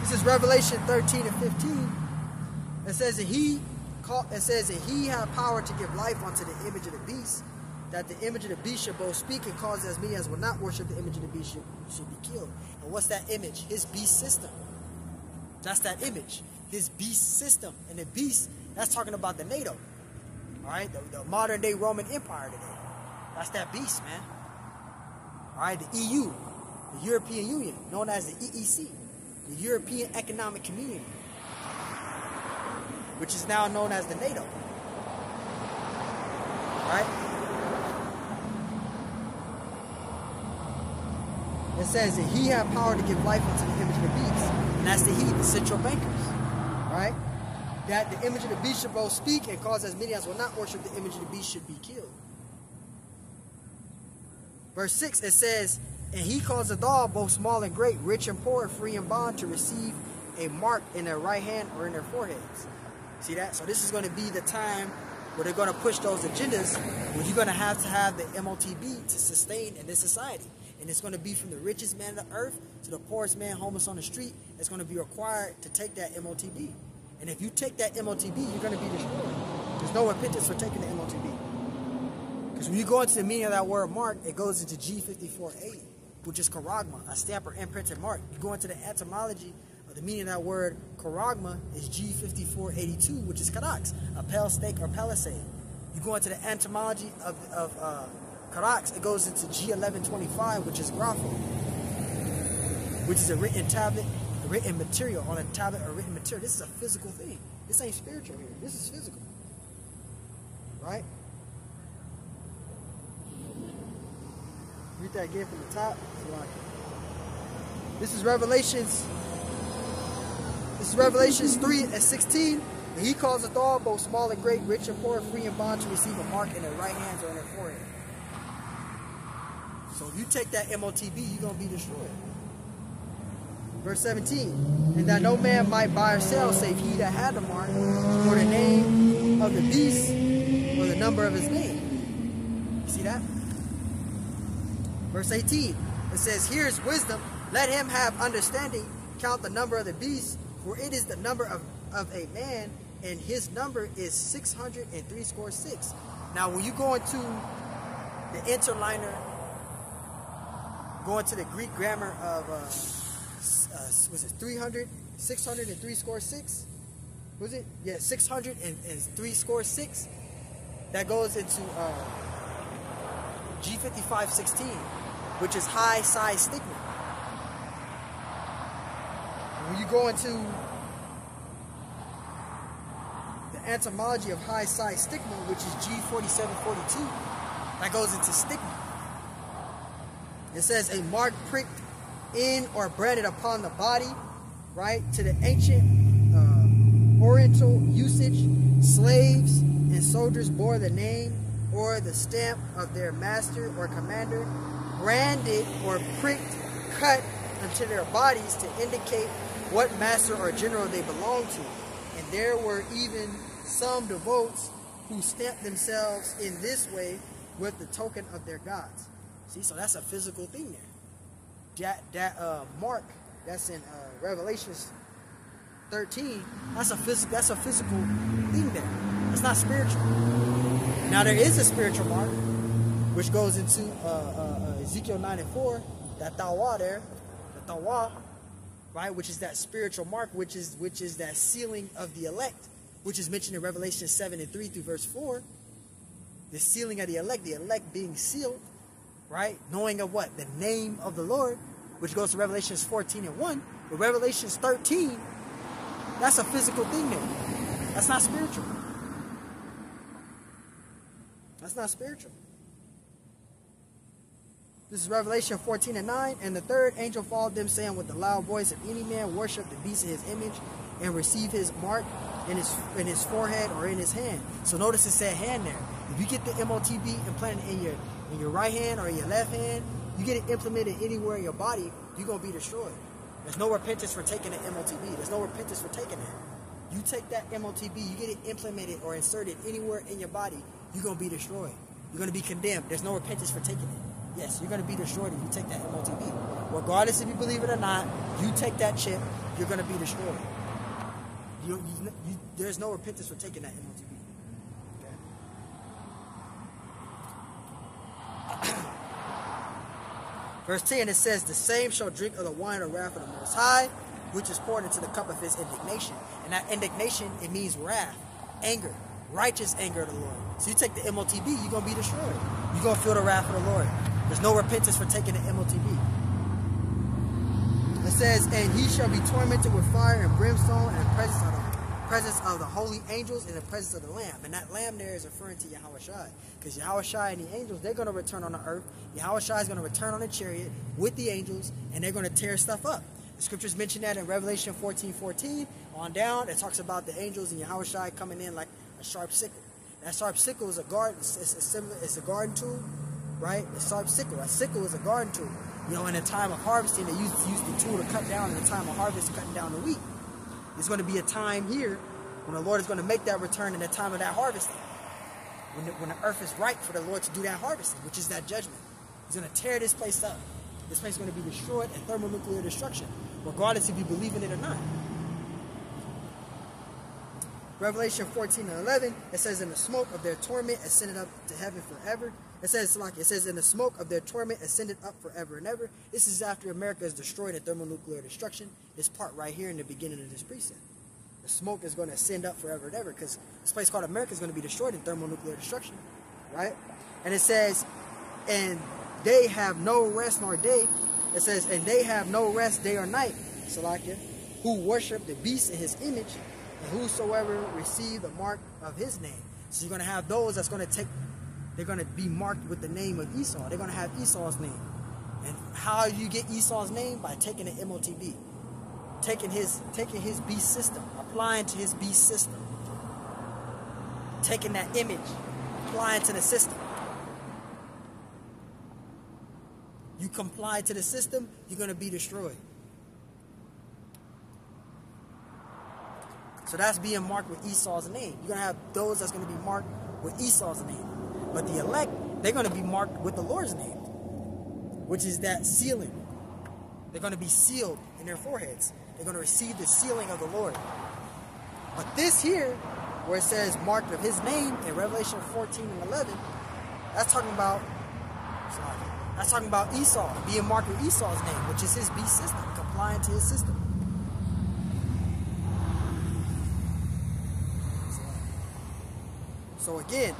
This is Revelation 13 and 15. It says that he called, it says that he had power to give life unto the image of the beast, that the image of the beast should both speak and cause as many as will not worship the image of the beast should, should be killed. And what's that image? His beast system. That's that image. this beast system. And the beast, that's talking about the NATO. Alright? The, the modern day Roman Empire today. That's that beast, man. Alright, the EU, the European Union, known as the EEC the European Economic Community, which is now known as the NATO. Right? It says that he had power to give life unto the image of the beast. And that's the he, the central bankers. Right? That the image of the beast should both speak and cause as many as will not worship the image of the beast should be killed. Verse 6, it says, and he causeth all, both small and great, rich and poor, free and bond, to receive a mark in their right hand or in their foreheads. See that? So this is going to be the time where they're going to push those agendas where you're going to have to have the MOTB to sustain in this society. And it's going to be from the richest man of the earth to the poorest man homeless on the street. It's going to be required to take that MOTB. And if you take that MOTB, you're going to be destroyed. There's no repentance for taking the MOTB. Because when you go into the meaning of that word mark, it goes into G54A which is charagma, a stamp or imprinted mark. You go into the etymology of the meaning of that word charagma is G5482, which is charax, a pale stake or palisade. You go into the etymology of, of uh, charax, it goes into G1125, which is grapho, which is a written tablet, a written material on a tablet or written material. This is a physical thing. This ain't spiritual here. This is physical. Right? Read that again from the top. This is Revelations. This is Revelations 3 and 16. And he calls us all, both small and great, rich and poor, free and bond, to receive a mark in their right hands or in their forehead. So if you take that MOTB, you're going to be destroyed. Verse 17. And that no man might buy or sell save he that had the mark, or the name of the beast, or the number of his name. You see that? Verse 18, it says, Here is wisdom, let him have understanding, count the number of the beast, for it is the number of, of a man, and his number is 603 score six. Now, when you go into the interlinear, go to the Greek grammar of, uh, uh, was it 300, 603 score six? Was it? Yeah, 603 score six. That goes into uh, G5516 which is chi xi stigma. When you go into the etymology of chi xi stigma, which is G4742, that goes into stigma. It says a mark pricked in or branded upon the body, right? To the ancient uh, Oriental usage, slaves and soldiers bore the name or the stamp of their master or commander, branded or pricked, cut into their bodies to indicate what master or general they belonged to. And there were even some devotes who stamped themselves in this way with the token of their gods. See, so that's a physical thing there. That that uh, mark that's in uh, Revelations 13. That's a physical. That's a physical thing there. It's not spiritual. Now there is a spiritual mark, which goes into uh, uh, uh Ezekiel 9 and 4. That tawa there, the tawa, right, which is that spiritual mark, which is which is that sealing of the elect, which is mentioned in Revelation 7 and 3 through verse 4. The sealing of the elect, the elect being sealed, right? Knowing of what? The name of the Lord, which goes to Revelations 14 and 1. But Revelations 13, that's a physical thing there. That's not spiritual. That's not spiritual. This is Revelation 14 and 9. And the third angel followed them, saying with a loud voice, If any man worship the beast in his image and receive his mark in his in his forehead or in his hand. So notice it said hand there. If you get the MOTB implanted in your in your right hand or your left hand, you get it implemented anywhere in your body, you're gonna be destroyed. There's no repentance for taking an MOTB. There's no repentance for taking it. You take that MOTB, you get it implemented or inserted anywhere in your body, you're gonna be destroyed. You're gonna be condemned. There's no repentance for taking it. Yes, you're gonna be destroyed if you take that MOTB. Regardless if you believe it or not, you take that chip, you're gonna be destroyed. You, you, you, there's no repentance for taking that. Verse 10, it says, The same shall drink of the wine of wrath of the Most High, which is poured into the cup of his indignation. And that indignation, it means wrath, anger, righteous anger of the Lord. So you take the MOTB, you're going to be destroyed. You're going to feel the wrath of the Lord. There's no repentance for taking the MOTB. It says, And he shall be tormented with fire and brimstone and presence of presence of the holy angels and the presence of the Lamb. And that Lamb there is referring to Yahweh Shai. Because Yahweh Shai and the angels, they're going to return on the earth. Yahweh Shai is going to return on a chariot with the angels, and they're going to tear stuff up. The scriptures mention that in Revelation 14, 14 on down. It talks about the angels and Yahweh Shai coming in like a sharp sickle. That sharp sickle is a garden, it's, a similar, it's a garden tool, right? A sharp sickle. A sickle is a garden tool. You know, in a time of harvesting, they use, use the tool to cut down in the time of harvest, cutting down the wheat. There's going to be a time here when the Lord is going to make that return in the time of that harvesting. When the, when the earth is ripe for the Lord to do that harvesting, which is that judgment. He's going to tear this place up. This place is going to be destroyed in thermonuclear destruction, regardless if you believe in it or not. Revelation 14 and 11, it says, In the smoke of their torment ascended up to heaven forever. It says, like it says, In the smoke of their torment ascended up forever and ever. This is after America is destroyed in thermonuclear destruction. This part right here in the beginning of this precept the smoke is going to ascend up forever and ever because this place called America is going to be destroyed in thermonuclear destruction, right? And it says, and they have no rest nor day. It says, and they have no rest day or night, Salakia, who worship the beast in his image, whosoever receive the mark of his name. So you're going to have those that's going to take, they're going to be marked with the name of Esau. They're going to have Esau's name. And how you get Esau's name? By taking an MOTB. Taking his, taking his beast system applying to his beast system. Taking that image, applying to the system. You comply to the system, you're going to be destroyed. So that's being marked with Esau's name. You're going to have those that's going to be marked with Esau's name. But the elect, they're going to be marked with the Lord's name, which is that sealing. They're going to be sealed in their foreheads. They're going to receive the sealing of the Lord. But this here, where it says marked of his name in Revelation 14 and 11, that's talking about sorry, that's talking about Esau, being marked with Esau's name, which is his beast system, complying to his system. So again,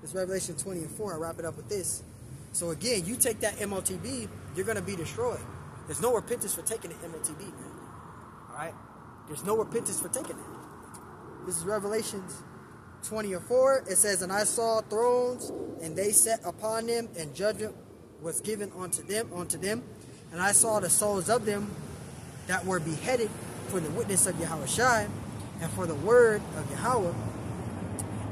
this Revelation 20 and 4, I wrap it up with this. So again, you take that MLTB, you're going to be destroyed. There's no repentance for taking the MLTB, man. All right? There's no repentance for taking it. This is Revelations 20 and 4. It says, And I saw thrones, and they sat upon them, and judgment was given unto them, unto them. And I saw the souls of them that were beheaded for the witness of Yahweh Shai, and for the word of Yahweh,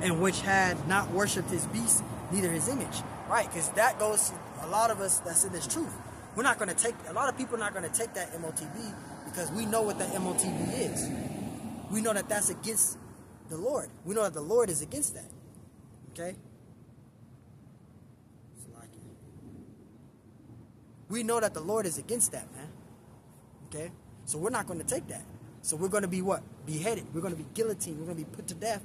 and which had not worshipped his beast, neither his image. Right, because that goes to a lot of us that's in this truth. We're not going to take, a lot of people are not going to take that MOTB because we know what that MOTB is. We know that that's against the Lord. We know that the Lord is against that. Okay? We know that the Lord is against that, man. Okay? So we're not going to take that. So we're going to be what? Beheaded. We're going to be guillotined. We're going to be put to death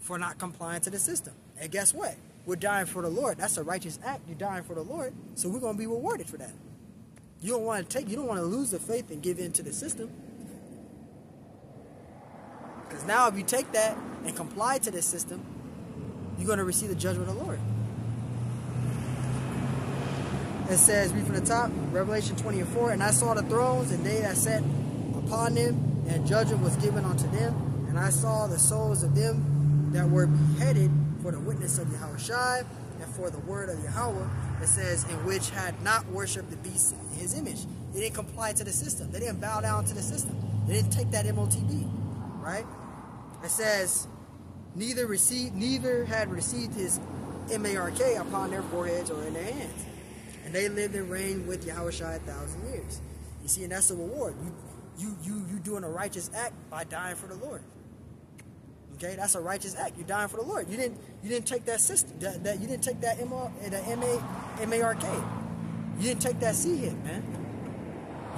for not complying to the system. And guess what? We're dying for the Lord. That's a righteous act. You're dying for the Lord. So we're going to be rewarded for that. You don't want to take, you don't want to lose the faith and give in to the system. Because now if you take that and comply to this system, you're going to receive the judgment of the Lord. It says, read from the top, Revelation 20 and 4, And I saw the thrones, and they that sat upon them, and judgment was given unto them. And I saw the souls of them that were beheaded for the witness of Yahushua and for the word of Yahweh. It says, in which had not worshipped the beast in his image. They didn't comply to the system. They didn't bow down to the system. They didn't take that MOTB, right? It says, neither received, neither had received his MARK upon their foreheads or in their hands. And they lived and reigned with Yahushua a thousand years. You see, and that's the reward. You, you, you, you doing a righteous act by dying for the Lord. Okay, that's a righteous act. You're dying for the Lord. You didn't, you didn't take that system. That, that you didn't take that M the M A M A R K. You didn't take that C hit, man.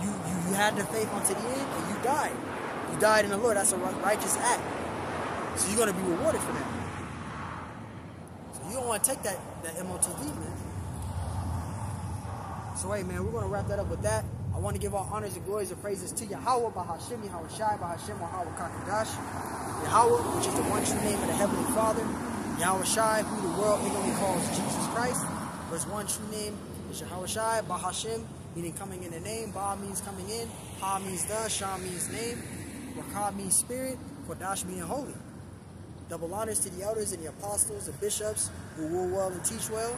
You, you, you had the faith unto the end, and you died. You died in the Lord. That's a righteous act. So you're going to be rewarded for that. So you don't want to take that, that MOTB, man. So hey, man, we're going to wrap that up with that. I want to give all honors and glories and praises to Yahweh, Bahashim, Yahweh Shai, Bahashim, Yahweh Kakadash. Yahweh, which is the one true name of the Heavenly Father. Yahweh Shai, who the world ignorantly calls Jesus Christ. But his one true name is Yahweh Shai, Bahashim, meaning coming in the name. Ba means coming in. Ha means the. Shah means name. Rakah means spirit. Kodash meaning holy. Double honors to the elders and the apostles, and bishops who rule well and teach well.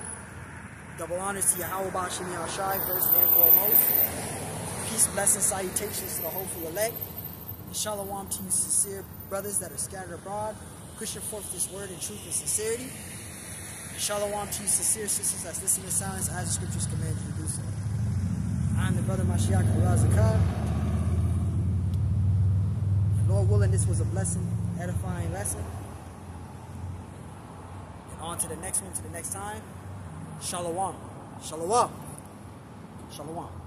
Double honors to Yahweh Bashim Yahshai, first and foremost. Peace, blessings, salutations to the hopeful elect. Shalom to you sincere brothers that are scattered abroad, pushing forth this word in truth and sincerity. Shalom to you sincere sisters that's listening in silence as the scriptures command you to do so. I'm the brother Mashiach Ira Zakah. Lord willing, this was a blessing, edifying lesson And on to the next one, to the next time. Shalom. Shalom. Shalom.